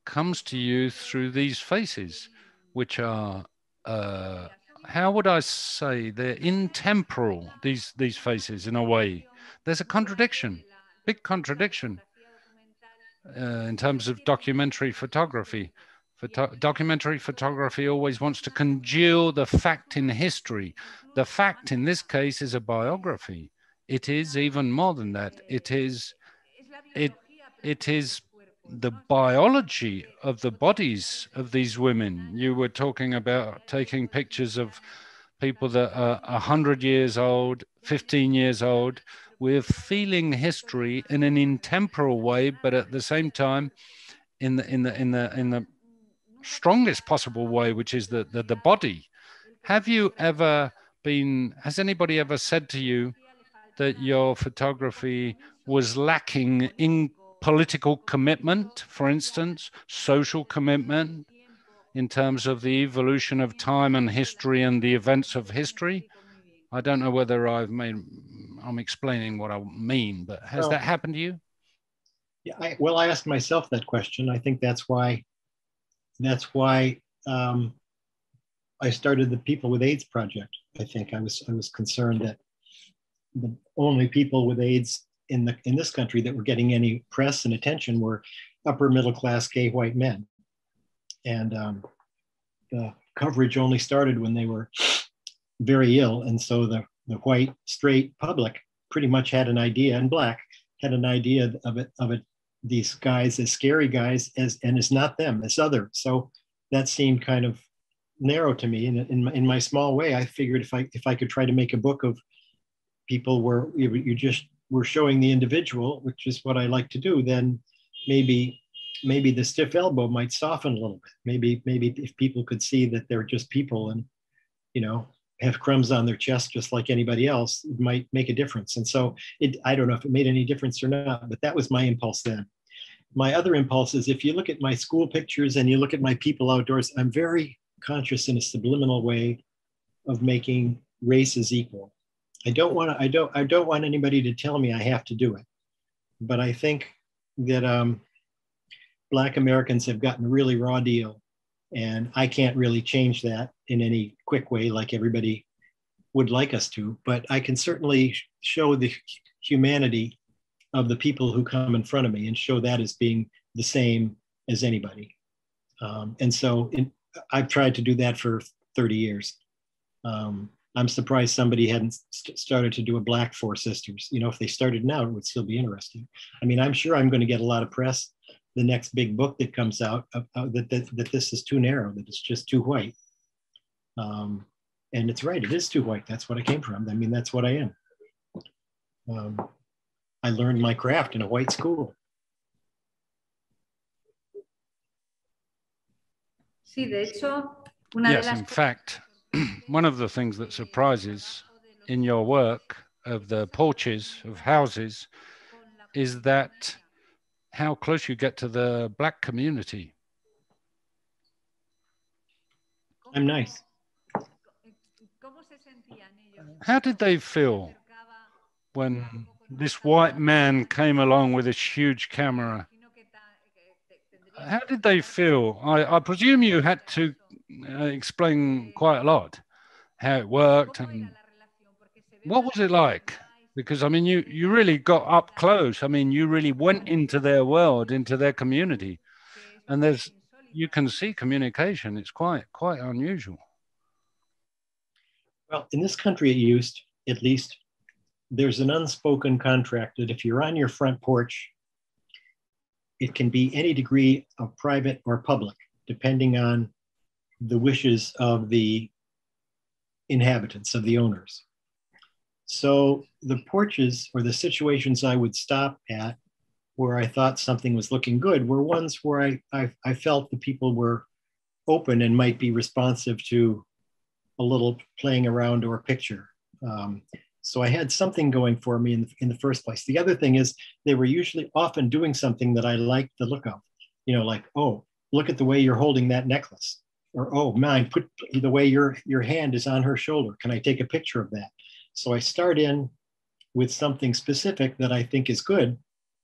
comes to you through these faces, which are, uh, how would I say, they're intemporal, these, these faces in a way. There's a contradiction, big contradiction uh, in terms of documentary photography. Photo- documentary photography always wants to congeal the fact in history. The fact in this case is a biography. It is even more than that. It is, it, it is the biology of the bodies of these women. You were talking about taking pictures of people that are 100 years old, 15 years old. We're feeling history in an intemporal way, but at the same time, in the in the in the in the strongest possible way, which is the the, the body. Have you ever been? Has anybody ever said to you that your photography was lacking in political commitment, for instance, social commitment in terms of the evolution of time and history and the events of history? I don't know whether I've made, I'm explaining what I mean, but has Well- that happened to you? Yeah, I, well, I asked myself that question. I think that's why, that's why um, I started the People with AIDS project. I think I was I was concerned that the only people with AIDS in the in this country that were getting any press and attention were upper middle class gay white men, and um, the coverage only started when they were very ill, and so the the white straight public pretty much had an idea, and black had an idea of it of it these guys as scary guys as and it's not them it's other so that seemed kind of narrow to me. And in, my, in my small way i figured if i if i could try to make a book of people where you, you just were showing the individual which is what i like to do then maybe maybe the stiff elbow might soften a little bit. Maybe maybe if people could see that they're just people and you know have crumbs on their chest just like anybody else it might make a difference. And so it i don't know if it made any difference or not but that was my impulse then. My other impulse is if you look at my school pictures and you look at my people outdoors i'm very conscious in a subliminal way of making races equal. I don't want i don't i don't want anybody to tell me i have to do it but i think that um, black americans have gotten a really raw deal and I can't really change that in any quick way like everybody would like us to, but I can certainly show the humanity of the people who come in front of me and show that as being the same as anybody. Um, and so in, I've tried to do that for 30 years. Um, I'm surprised somebody hadn't st- started to do a Black Four Sisters. You know, if they started now, it would still be interesting. I mean, I'm sure I'm going to get a lot of press the next big book that comes out uh, uh, that, that, that this is too narrow, that it's just too white. Um, and it's right, it is too white. That's what I came from. I mean, that's what I am. Um, I learned my craft in a white school. Sí, de hecho, una Yes, de las in fact, (clears throat) one of the things that surprises in your work of the porches of houses is that how close you get to the black community. I'm nice. How did they feel when this white man came along with this huge camera? How did they feel? I, I presume you had to uh, explain quite a lot how it worked and what was it like? Because I mean, you you really got up close. I mean, you really went into their world, into their community, and there's you can see communication. It's quite quite unusual. Well, in this country, at least, at least, there's an unspoken contract that if you're on your front porch, it can be any degree of private or public, depending on the wishes of the inhabitants, of the owners. So the porches or the situations I would stop at where I thought something was looking good were ones where I, I, I felt the people were open and might be responsive to a little playing around or a picture. Um, so I had something going for me in, in the first place. The other thing is they were usually often doing something that I liked the look of, you know, like, oh, look at the way you're holding that necklace. Or, oh, man, put the way your, your hand is on her shoulder. Can I take a picture of that? So I start in with something specific that I think is good.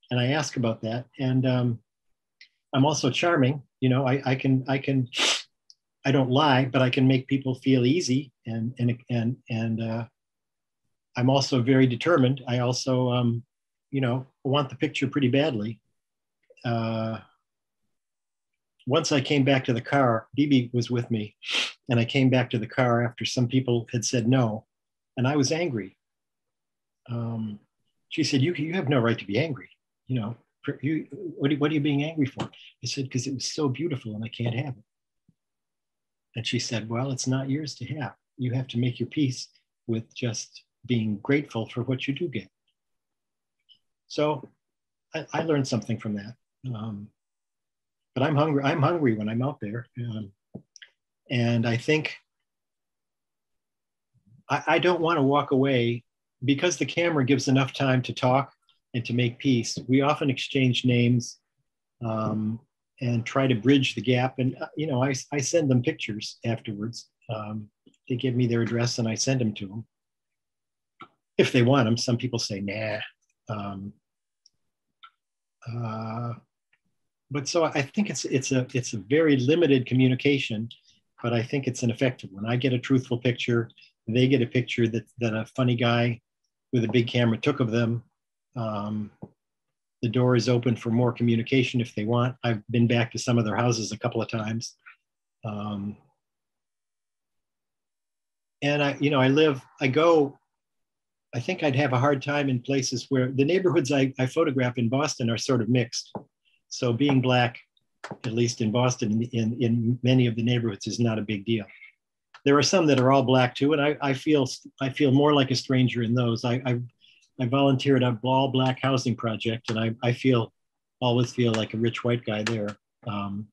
And I ask about that. And um, I'm also charming. You know, I, I can, I can, I don't lie, but I can make people feel easy, and and and and uh, I'm also very determined. I also, um, you know, want the picture pretty badly. Uh, once I came back to the car, Bebe was with me, and I came back to the car after some people had said no, and I was angry. Um, she said, "You you have no right to be angry. You know, you what are, what are you being angry for?" I said, "Because it was so beautiful, and I can't have it." And she said, Well, it's not yours to have. You have to make your peace with just being grateful for what you do get. So I, I learned something from that. Um, but I'm hungry. I'm hungry when I'm out there. Um, and I think I, I don't want to walk away because the camera gives enough time to talk and to make peace. We often exchange names. Um, and try to bridge the gap. And, uh, you know, I, I send them pictures afterwards. Um, they give me their address and I send them to them. if they want them. Some people say, nah. Um, uh, but so I think it's it's a it's a very limited communication, but I think it's an effective one. I get a truthful picture, they get a picture that that a funny guy with a big camera took of them. Um, the door is open for more communication if they want. I've been back to some of their houses a couple of times. Um, and I, you know, I live, I go, I think I'd have a hard time in places where the neighborhoods I, I photograph in Boston are sort of mixed. So being black, at least in Boston, in, in many of the neighborhoods is not a big deal. There are some that are all black too, and I, I feel I feel more like a stranger in those. I, I, I volunteered at all black housing project, and I, I feel always feel like a rich white guy there. Um,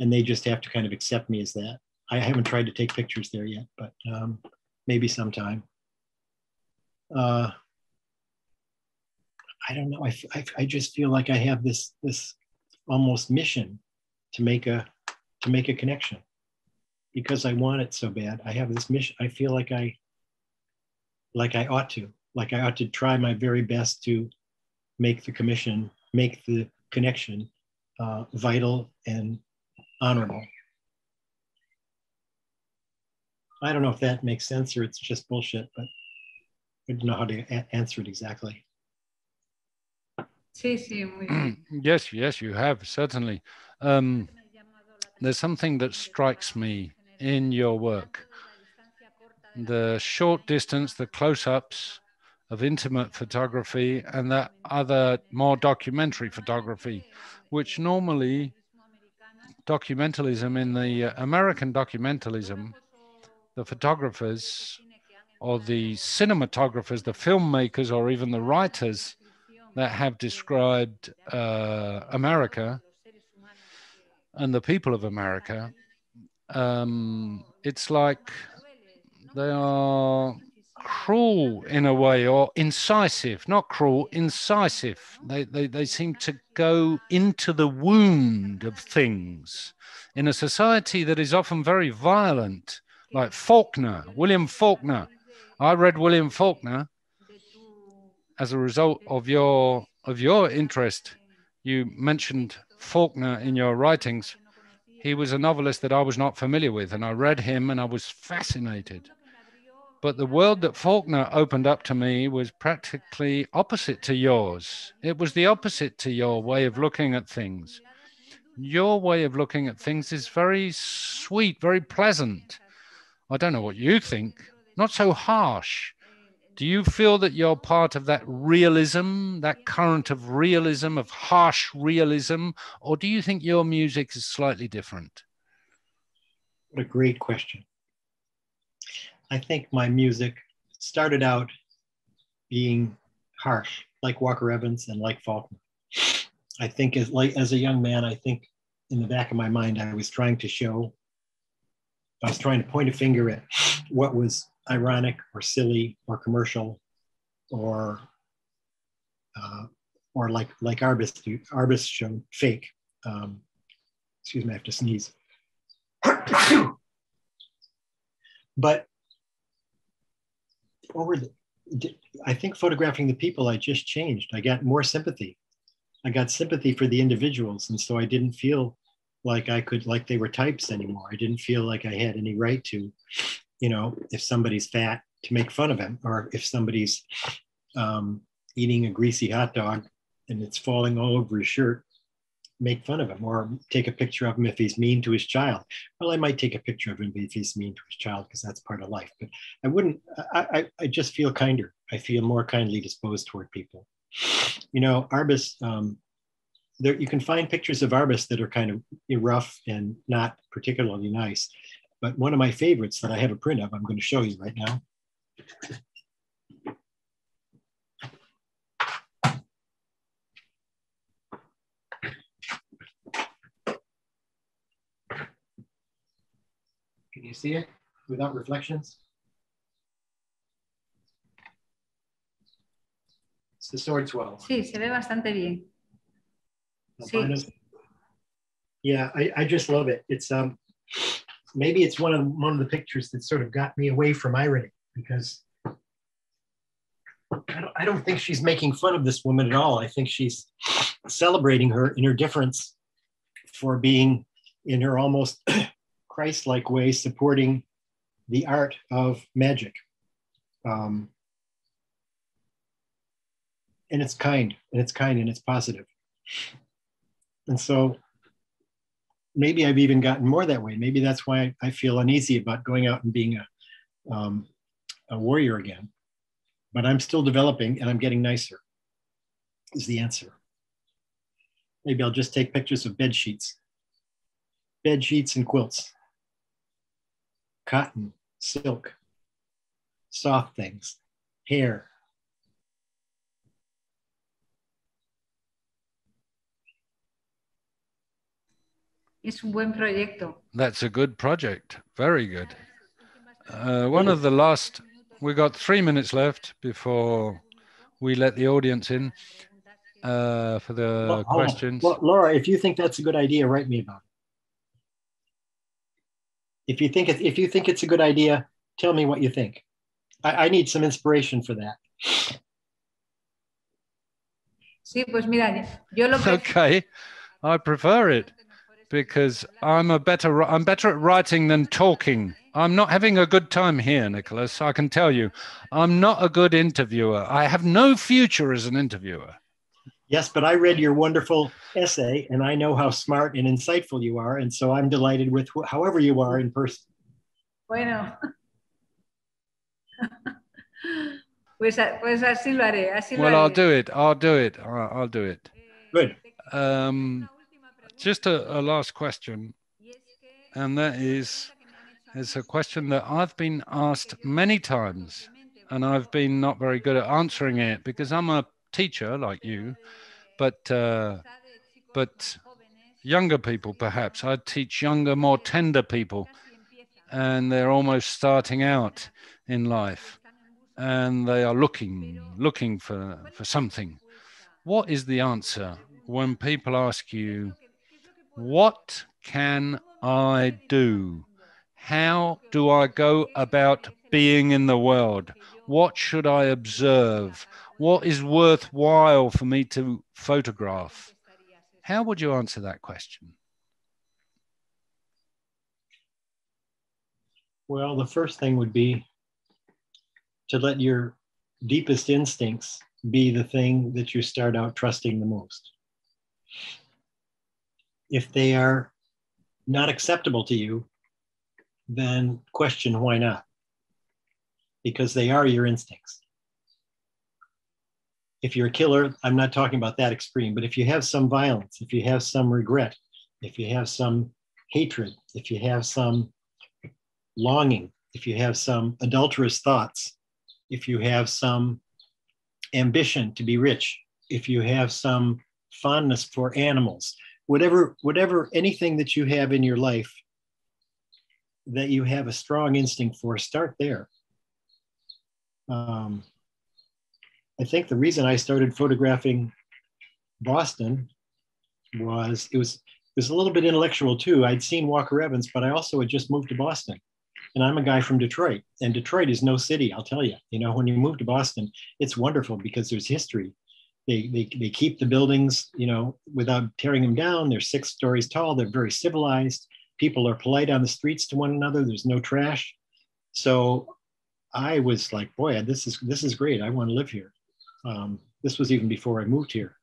and they just have to kind of accept me as that. I haven't tried to take pictures there yet, but um, maybe sometime. Uh, I don't know. I, I, I just feel like I have this this almost mission to make a to make a connection because I want it so bad. I have this mission. I feel like I like I ought to, like I ought to try my very best to make the commission, make the connection uh, vital and honorable. I don't know if that makes sense or it's just bullshit, but I don't know how to answer it exactly. Sí, sí, muy bien. (clears throat) yes, yes, you have, certainly. Um, there's something that strikes me in your work. The short distance, the close ups of intimate photography, and that other more documentary photography, which normally documentalism in the uh, American documentalism, the photographers or the cinematographers, the filmmakers, or even the writers that have described uh, America and the people of America, um, it's like they are cruel in a way or incisive, not cruel, incisive. They, they, they seem to go into the wound of things in a society that is often very violent, like Faulkner, William Faulkner. I read William Faulkner as a result of your of your interest. You mentioned Faulkner in your writings. He was a novelist that I was not familiar with, and I read him and I was fascinated. But the world that Faulkner opened up to me was practically opposite to yours. It was the opposite to your way of looking at things. Your way of looking at things is very sweet, very pleasant. I don't know what you think, not so harsh. Do you feel that you're part of that realism, that current of realism, of harsh realism, or do you think your music is slightly different? What a great question. I think my music started out being harsh, like Walker Evans and like Faulkner. I think as like as a young man, I think in the back of my mind, I was trying to show, I was trying to point a finger at what was ironic or silly or commercial or uh, or like like Arbus Arbus showed fake. Um, excuse me, I have to sneeze. (coughs) but over I think photographing the people, I just changed. I got more sympathy. I got sympathy for the individuals, and so I didn't feel like I could like they were types anymore. I didn't feel like I had any right to you know, if somebody's fat, to make fun of him, or if somebody's um, eating a greasy hot dog and it's falling all over his shirt, make fun of him or take a picture of him if he's mean to his child. Well, I might take a picture of him if he's mean to his child because that's part of life. But I wouldn't. I, I, I, just feel kinder. I feel more kindly disposed toward people. You know, Arbus. Um, there, you can find pictures of Arbus that are kind of rough and not particularly nice. But one of my favorites that I have a print of, I'm going to show you right now. Can you see it without reflections? It's the sword swallower. Sí, se ve bastante bien. Sí. Yeah, I, I just love it. It's um maybe it's one of one of the pictures that sort of got me away from irony because I don't, I don't think she's making fun of this woman at all. I think she's celebrating her in her difference for being, in her almost (clears throat) Christ like way, supporting the art of magic. Um, and it's kind, and it's kind, and it's positive. And so maybe I've even gotten more that way. Maybe that's why I feel uneasy about going out and being a, um, a warrior again. But I'm still developing and I'm getting nicer, is the answer. Maybe I'll just take pictures of bed sheets, bed sheets and quilts, cotton, silk, soft things, hair. Es un buen proyecto. That's a good project. Very good. Uh, one of the last, we got three minutes left before we let the audience in uh, for the Well, questions. Well, Laura, if you think that's a good idea, write me about it. If you think it, if you think it's a good idea, tell me what you think. I, I need some inspiration for that. Sí, pues mira, yo lo. Okay, I prefer it because I'm a better I'm better at writing than talking. I'm not having a good time here, Nicholas. I can tell you, I'm not a good interviewer. I have no future as an interviewer. Yes, but I read your wonderful essay, and I know how smart and insightful you are, and so I'm delighted with wh- however you are in person. Bueno. (laughs) Pues, pues así lo haré. Así lo Well, I'll do it. I'll do it. I'll, I'll do it. Good. Um, just a, a last question, and that is, it's a question that I've been asked many times, and I've been not very good at answering it because I'm a teacher like you, but uh, but younger people perhaps. I teach younger, more tender people, and they're almost starting out in life, and they are looking looking for for something. What is the answer when people ask you, "What can I do? How do I go about being in the world? What should I observe? What is worthwhile for me to photograph?" How would you answer that question? Well, the first thing would be to let your deepest instincts be the thing that you start out trusting the most. If they are not acceptable to you, then question why not? Because they are your instincts. If you're a killer, I'm not talking about that extreme, but if you have some violence, if you have some regret, if you have some hatred, if you have some longing, if you have some adulterous thoughts, if you have some ambition to be rich, if you have some fondness for animals, whatever, whatever, anything that you have in your life that you have a strong instinct for, start there. Um, I think the reason I started photographing Boston was it was it was a little bit intellectual too. I'd seen Walker Evans, but I also had just moved to Boston and I'm a guy from Detroit, and Detroit is no city. I'll tell you. You know, when you move to Boston, it's wonderful because there's history. They they they keep the buildings, you know, without tearing them down. They're six stories tall. They're very civilized. People are polite on the streets to one another. There's no trash. So I was like, boy, this is this is great. I want to live here. Um, this was even before I moved here.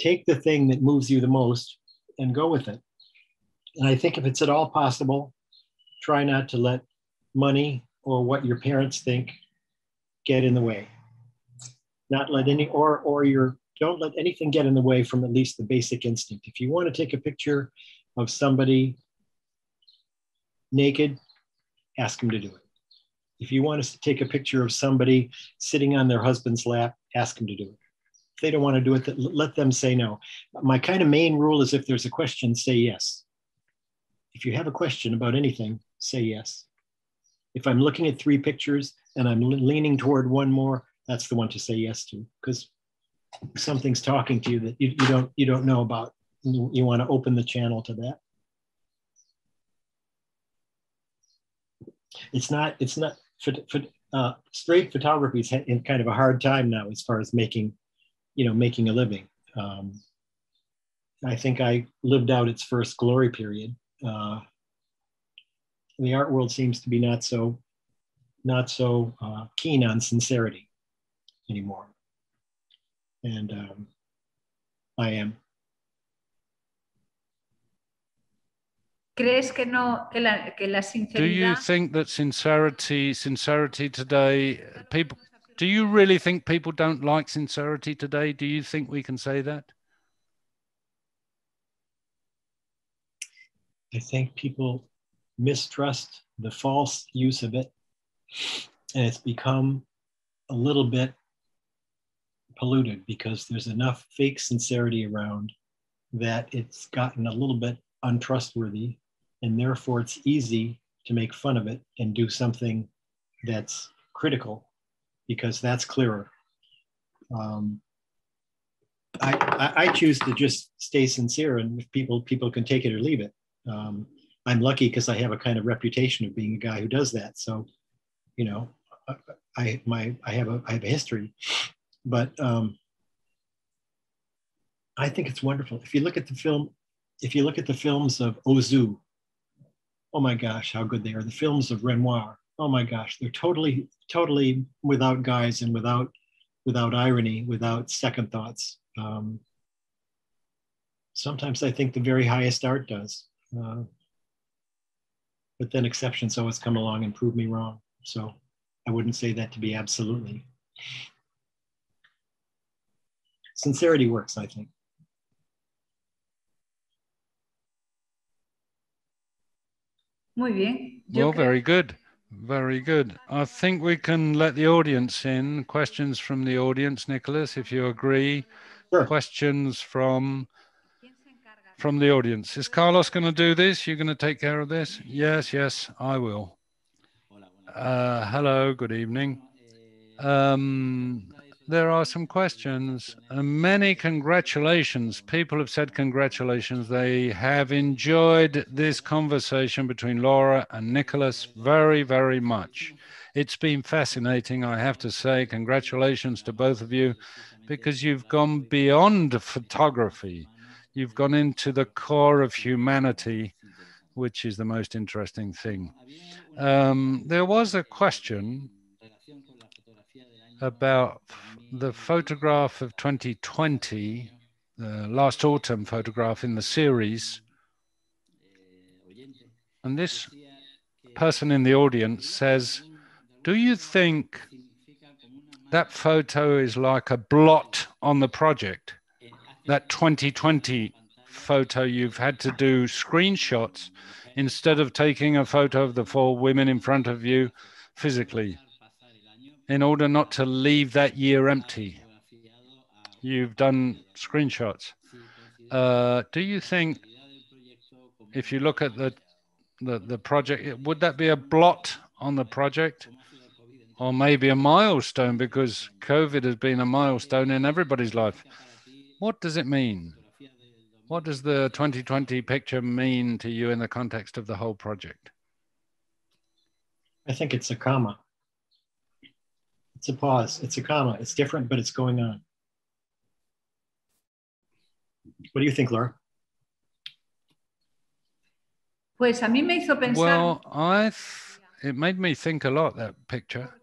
Take the thing that moves you the most and go with it. And I think if it's at all possible, try not to let money or what your parents think get in the way. Not let any or or your don't let anything get in the way from at least the basic instinct. If you want to take a picture of somebody naked, ask them to do it. If you want us to take a picture of somebody sitting on their husband's lap, ask them to do it. If they don't want to do it, let them say no. My kind of main rule is if there's a question, say yes. If you have a question about anything, say yes. If I'm looking at three pictures and I'm leaning toward one more, that's the one to say yes to because something's talking to you that you, you don't you don't know about. You, you want to open the channel to that. It's not it's not uh, straight photography is in kind of a hard time now as far as making, you know, making a living. Um, I think I lived out its first glory period. Uh, the art world seems to be not so, not so uh, keen on sincerity anymore, and um, I am. ¿Crees que no que la, que la Do you think that sincerity, sincerity today, people, do you really think people don't like sincerity today? Do you think we can say that? I think people mistrust the false use of it, and it's become a little bit polluted because there's enough fake sincerity around that it's gotten a little bit untrustworthy, and therefore it's easy to make fun of it and do something that's critical because that's clearer. Um, I, I, choose to just stay sincere, and if people people can take it or leave it. Um, I'm lucky because I have a kind of reputation of being a guy who does that. So, you know, I, I my I have a I have a history, but um, I think it's wonderful. If you look at the film, if you look at the films of Ozu, oh my gosh, how good they are. The films of Renoir, oh my gosh, they're totally totally without guys and without without irony, without second thoughts. Um, sometimes I think the very highest art does. Uh, but then exceptions always come along and prove me wrong. So I wouldn't say that to be absolutely. Sincerity works, I think. Muy bien. Yo Well, creo- very good. Very good. I think we can let the audience in. Questions from the audience, Nicholas, if you agree. Sure. Questions from from the audience. Is Carlos going to do this? You're going to take care of this? Yes, yes, I will. Uh, hello, good evening. Um, there are some questions. Uh, many congratulations. People have said congratulations. They have enjoyed this conversation between Laura and Nicholas very, very much. It's been fascinating, I have to say. Congratulations to both of you because you've gone beyond photography. You've gone into the core of humanity, which is the most interesting thing. Um, there was a question about the photograph of 2020, the last autumn photograph in the series. And this person in the audience says, Do you think that photo is like a blot on the project? That 2020 photo, you've had to do screenshots instead of taking a photo of the four women in front of you physically in order not to leave that year empty. You've done screenshots. Uh, do you think, if you look at the, the the project, would that be a blot on the project, or maybe a milestone? Because COVID has been a milestone in everybody's life. What does it mean? What does the 2020 picture mean to you in the context of the whole project? I think it's a comma. It's a pause. It's a comma. It's different, but it's going on. What do you think, Laura? Pues a mí me hizo pensar. Well, I it made me think a lot that picture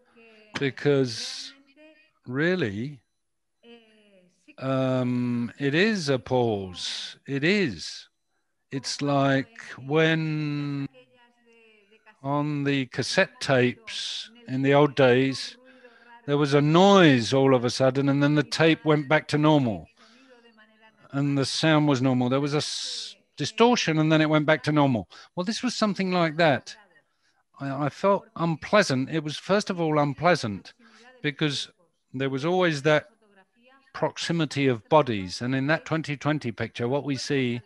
because really um, it is a pause. It is. It's like when on the cassette tapes in the old days, there was a noise all of a sudden, and then the tape went back to normal, and the sound was normal. There was a s- distortion, and then it went back to normal. Well, this was something like that. I, I felt unpleasant. It was first of all unpleasant because there was always that proximity of bodies, and in that 2020 picture, what we see,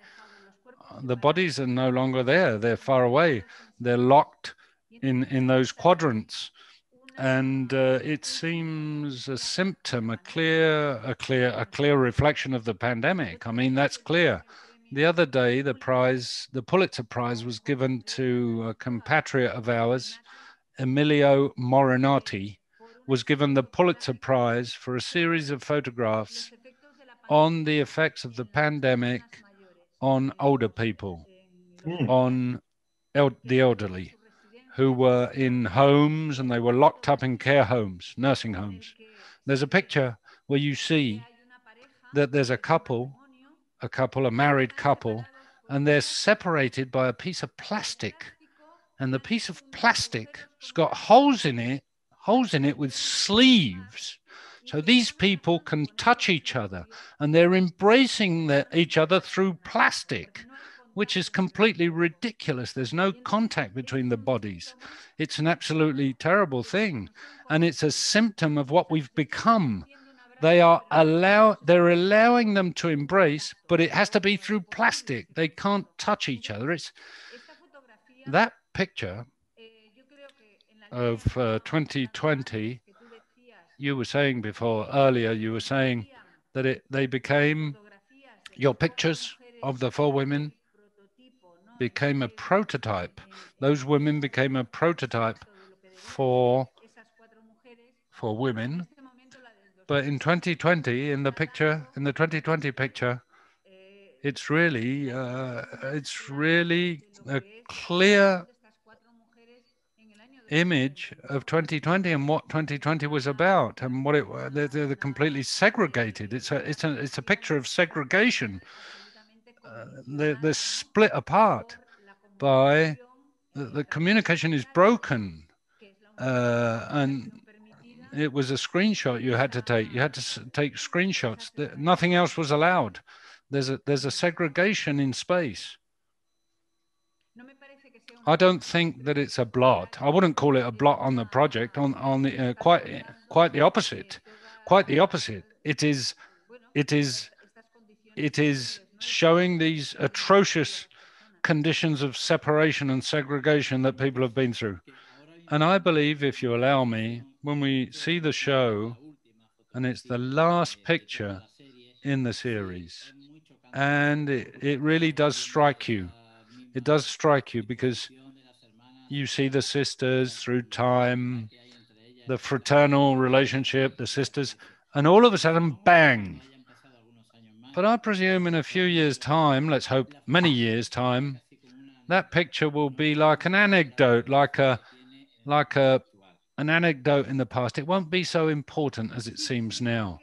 uh, the bodies are no longer there. They're far away. They're locked in in those quadrants and uh, it seems a symptom, a clear, a clear, a clear reflection of the pandemic. I mean, that's clear. The other day, the prize, the Pulitzer Prize, was given to a compatriot of ours, Emilio Morenatti was given the Pulitzer Prize for a series of photographs on the effects of the pandemic on older people, Hmm. on el- the elderly who were in homes and they were locked up in care homes, nursing homes. There's a picture where you see that there's a couple, a couple, a married couple, and they're separated by a piece of plastic. And the piece of plastic's got holes in it, holes in it with sleeves. So these people can touch each other and they're embracing the, each other through plastic, which is completely ridiculous. There's no contact between the bodies. It's an absolutely terrible thing. And it's a symptom of what we've become. They are allow they're allowing them to embrace, but it has to be through plastic. They can't touch each other. It's that picture of uh, 2020 you were saying before earlier you were saying that it they became your pictures of the four women became a prototype. Those women became a prototype for for women. But in 2020 in the picture in the 2020 picture it's really uh, it's really a clear image of 2020 and what 2020 was about and what it they're, they're completely segregated. It's a it's a it's a picture of segregation they're, they're split apart by the, the communication is broken uh, and it was a screenshot you had to take you had to take screenshots nothing else was allowed there's a there's a segregation in space I don't think that it's a blot. I wouldn't call it a blot on the project. On on the uh, quite quite the opposite. Quite the opposite. It is it is it is showing these atrocious conditions of separation and segregation that people have been through. And I believe, if you allow me, when we see the show, and it's the last picture in the series, and it, it really does strike you. It does strike you because you see the sisters through time, the fraternal relationship, the sisters, and all of a sudden, bang. But I presume in a few years' time, let's hope many years' time, that picture will be like an anecdote, like a like a an anecdote in the past. It won't be so important as it seems now.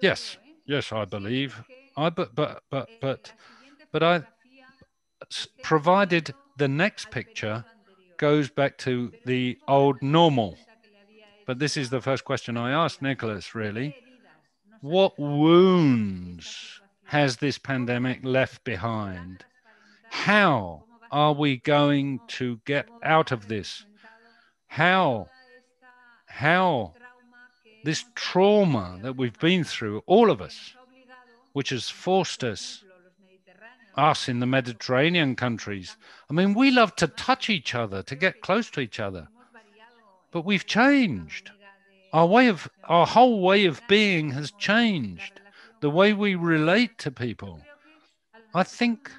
Yes, yes, I believe. I but but but but but I provided the next picture goes back to the old normal. But this is the first question I asked Nicholas really. What wounds has this pandemic left behind? How are we going to get out of this? How? How? This trauma that we've been through, all of us, which has forced us, us in the Mediterranean countries. I mean, we love to touch each other, to get close to each other, but we've changed. Our way of, our whole way of being has changed. The way we relate to people. I think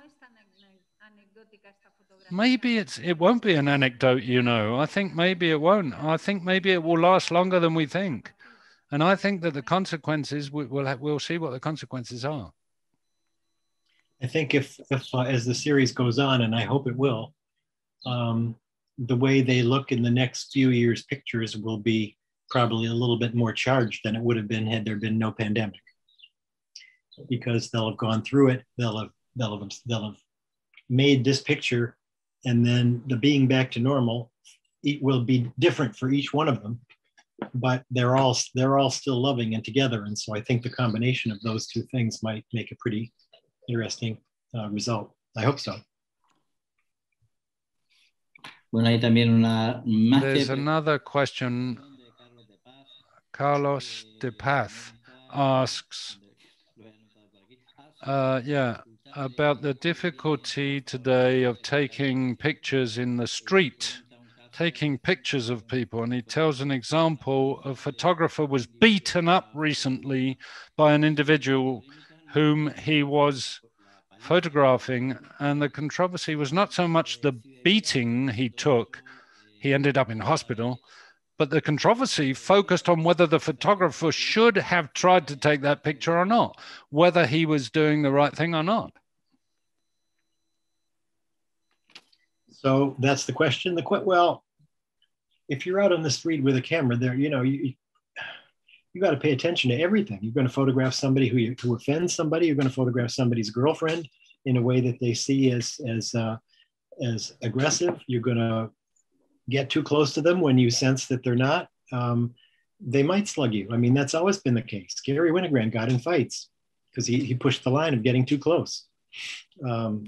maybe it's it won't be an anecdote you know i think maybe it won't i think maybe it will last longer than we think and i think that the consequences we, we'll ha- we'll see what the consequences are I think if, if uh, as the series goes on, and I hope it will, um, the way they look in the next few years' pictures will be probably a little bit more charged than it would have been had there been no pandemic, because they'll have gone through it. They'll have they'll have they'll have made this picture, and then the being back to normal it will be different for each one of them but they're all they're all still loving and together and so i think the combination of those two things might make a pretty interesting uh, result. I hope so. Bueno, hay también una más there's que another question carlos de paz asks uh, yeah about the difficulty today of taking pictures in the street taking pictures of people and he tells an example a photographer was beaten up recently by an individual whom he was photographing and the controversy was not so much the beating he took he ended up in hospital. But the controversy focused on whether the photographer should have tried to take that picture or not, whether he was doing the right thing or not. So that's the question. The que- well, if you're out on the street with a camera, there, you know, you you got to pay attention to everything. You're going to photograph somebody who who offends somebody. You're going to photograph somebody's girlfriend in a way that they see as as uh, as aggressive. You're going to get too close to them when you sense that they're not. Um, they might slug you. I mean, that's always been the case. Garry Winogrand got in fights because he, he pushed the line of getting too close. Um,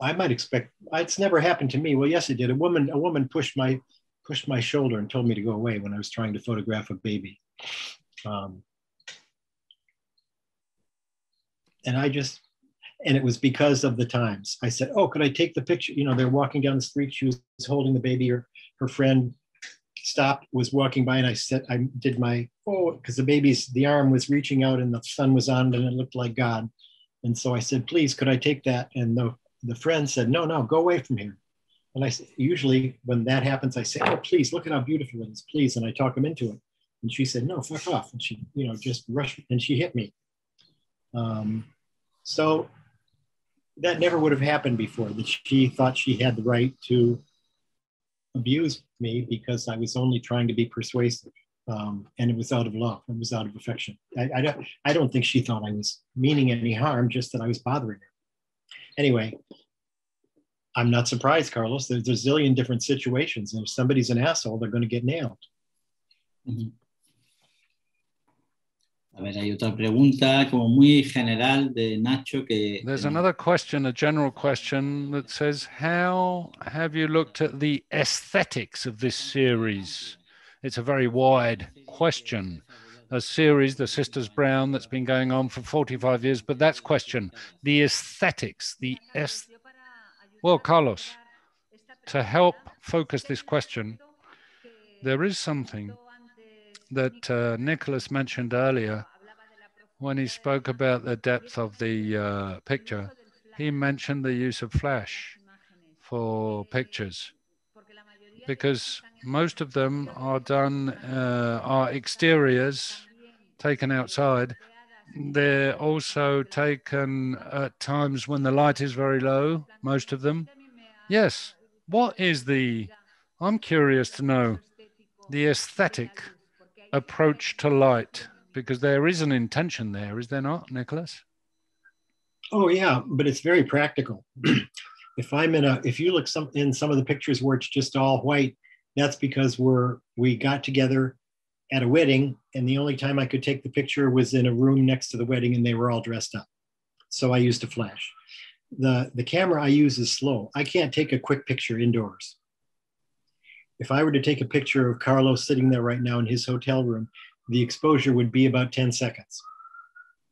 I might expect it's never happened to me. Well, yes, it did. A woman, a woman pushed my pushed my shoulder and told me to go away when I was trying to photograph a baby. Um, and I just, and it was because of the times. I said, "Oh, could I take the picture?" You know, they're walking down the street. She was holding the baby. Her her friend stopped, was walking by, and I said, "I did my oh," because the baby's the arm was reaching out and the sun was on and it looked like God. And so I said, "Please, could I take that?" And the the friend said, "No, no, go away from here." And I usually when that happens, I say, "Oh, please, look at how beautiful it is, please," and I talk them into it. And she said, "No, fuck off," and she, you know, just rushed and she hit me. Um, so that never would have happened before. That she thought she had the right to abuse me because I was only trying to be persuasive, um, and it was out of love. It was out of affection. I, I don't. I don't think she thought I was meaning any harm, just that I was bothering her. Anyway, I'm not surprised, Carlos. There's a zillion different situations, and if somebody's an asshole, they're going to get nailed. Ujú. A ver, hay otra pregunta como muy general de Nacho que... There's eh, another question, a general question that says, How have you looked at the aesthetics of this series? It's a very wide question. A series, The Sisters Brown, that's been going on for 45 years, but that's question. The aesthetics, the aesthetics. Well, Carlos, to help focus this question, there is something that uh, Nicholas mentioned earlier when he spoke about the depth of the uh, picture. He mentioned the use of flash for pictures because most of them are done, uh, are exteriors taken outside. They're also taken at times when the light is very low, most of them. Yes. What is the, I'm curious to know, the aesthetic approach to light? Because there is an intention there, is there not, Nicholas? Oh yeah, but it's very practical. (clears throat) if I'm in a, if you look some in some of the pictures where it's just all white, that's because we're we got together at a wedding, and the only time I could take the picture was in a room next to the wedding, and they were all dressed up. So I used a flash. The the camera I use is slow. I can't take a quick picture indoors. If I were to take a picture of Carlos sitting there right now in his hotel room, the exposure would be about 10 seconds.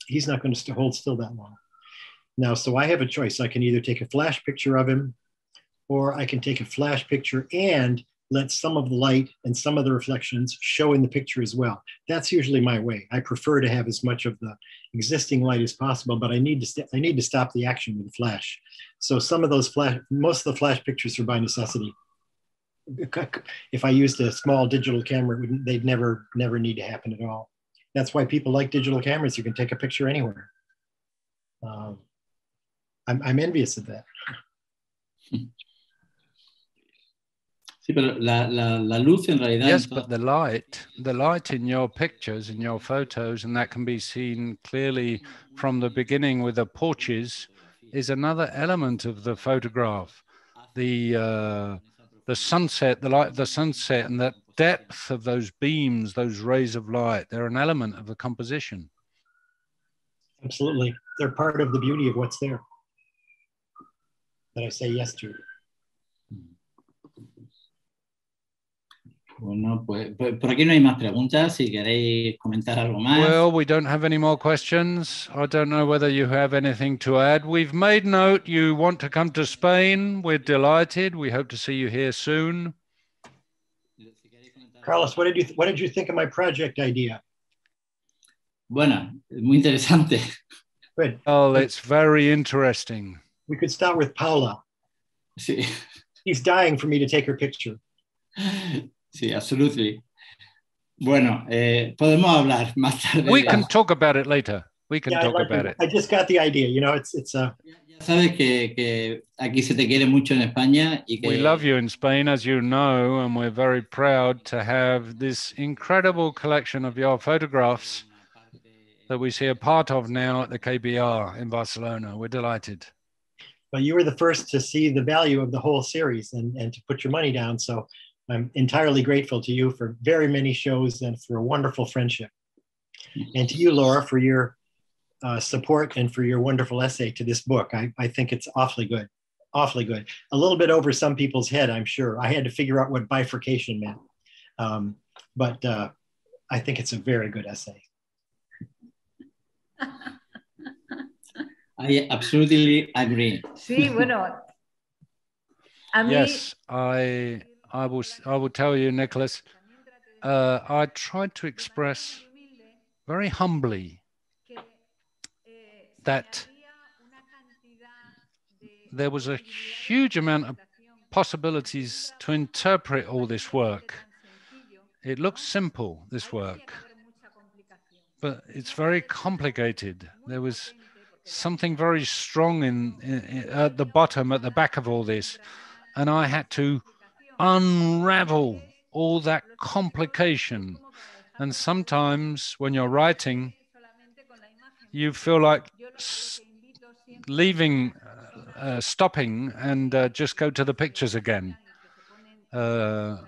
He's not going to hold still that long. Now, so I have a choice. I can either take a flash picture of him, or I can take a flash picture and let some of the light and some of the reflections show in the picture as well. That's usually my way. I prefer to have as much of the existing light as possible, but I need to st- I need to stop the action with the flash. So some of those flash, most of the flash pictures are by necessity. If I used a small digital camera, they'd never never need to happen at all. That's why people like digital cameras. You can take a picture anywhere. Um, I'm, I'm envious of that. Sí, pero la, la, la luz en realidad... Yes, but the light, the light in your pictures, in your photos, and that can be seen clearly from the beginning with the porches, is another element of the photograph. The uh, the sunset, the light of the sunset, and the depth of those beams, those rays of light, they're an element of the composition. Absolutely, they're part of the beauty of what's there. That I say yes to. Bueno, pues, pues, por aquí no hay más preguntas. Si queréis comentar algo más. Well, we don't have any more questions. I don't know whether you have anything to add. We've made note you want to come to Spain. We're delighted. We hope to see you here soon. Carlos, what did you what did you think of my project idea? Bueno, muy interesante. Good. Oh, it's very interesting. We could start with Paula. Sí. He's dying for me to take her picture. (laughs) Sí, absolutely. Bueno, eh, podemos hablar (laughs) más tarde. We can talk about it later. We can Yeah, talk like about it. it. I just got the idea. You know, it's it's uh, Ya sabes que, que aquí se te quiere mucho en España y que We love you in Spain, as you know, and we're very proud to have this incredible collection of your photographs that we see a part of now at the KBR in Barcelona. We're delighted. but you were the first to see the value of the whole series and, and to put your money down. So I'm entirely grateful to you for very many shows and for a wonderful friendship. And to you, Laura, for your uh, support and for your wonderful essay to this book. I, I think it's awfully good, awfully good. A little bit over some people's head, I'm sure. I had to figure out what bifurcation meant. Um, but uh, I think it's a very good essay. I absolutely agree. Sí, bueno. A mí, Yes, I, I will, I will tell you, Nicholas. Uh, I tried to express very humbly that there was a huge amount of possibilities to interpret all this work. It looks simple, this work, but it's very complicated. There was something very strong in, in at the bottom, at the back of all this, and I had to unravel all that complication. And sometimes when you're writing, you feel like leaving, uh, uh, stopping, and uh, just go to the pictures again. Uh,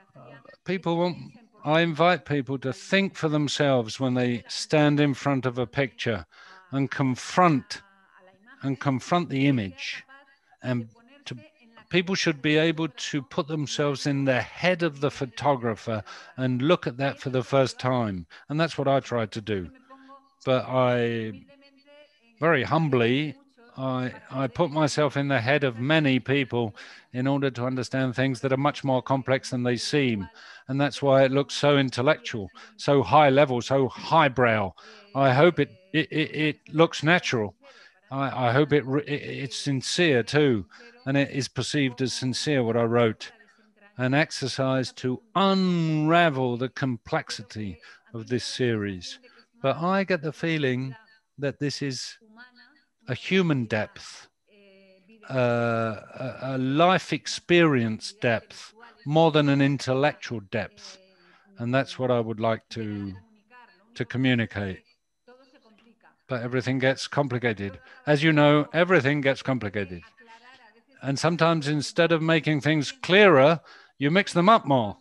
people want, I invite people to think for themselves when they stand in front of a picture and confront and confront the image and people should be able to put themselves in the head of the photographer and look at that for the first time. And that's what i tried to do. But i very humbly i i put myself in the head of many people in order to understand things that are much more complex than they seem. And that's why it looks so intellectual so high level so highbrow. I hope it it, it, it looks natural. I, I hope it, it it's sincere too, and it is perceived as sincere what I wrote. An exercise to unravel the complexity of this series. But I get the feeling that this is a human depth, uh, a, a life experience depth, more than an intellectual depth, and that's what I would like to to communicate but everything gets complicated. As you know, everything gets complicated. And sometimes instead of making things clearer, you mix them up more.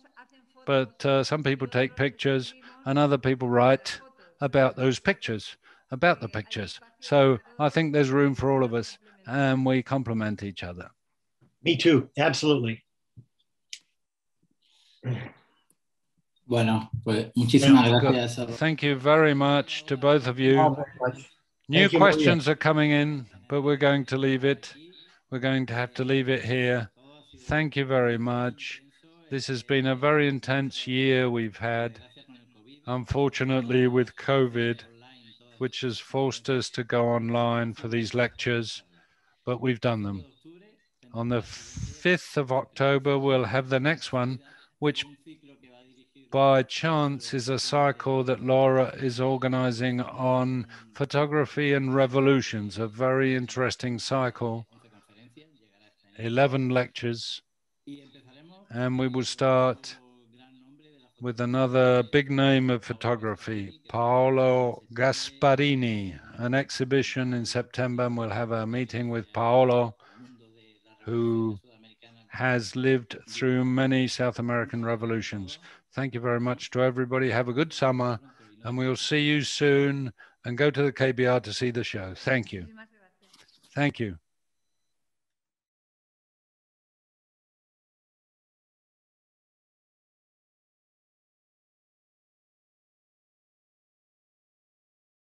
But uh, some people take pictures and other people write about those pictures, about the pictures. So I think there's room for all of us and we complement each other. Me too, absolutely. Bueno, pues muchísimas Yeah, gracias. a- Thank you very much to both of you. Oh. New Thank you, questions are coming in, but we're going to leave it. We're going to have to leave it here. Thank you very much. This has been a very intense year we've had, unfortunately, with COVID, which has forced us to go online for these lectures, but we've done them. On the 5th of October, we'll have the next one, which by chance is a cycle that Laura is organizing on photography and revolutions, a very interesting cycle. 11 lectures. And we will start with another big name of photography, Paolo Gasparini, an exhibition in September. And we'll have a meeting with Paolo, who has lived through many South American revolutions. Thank you very much to everybody. Have a good summer, and we'll see you soon. And go to the KBR to see the show. Thank you. Thank you.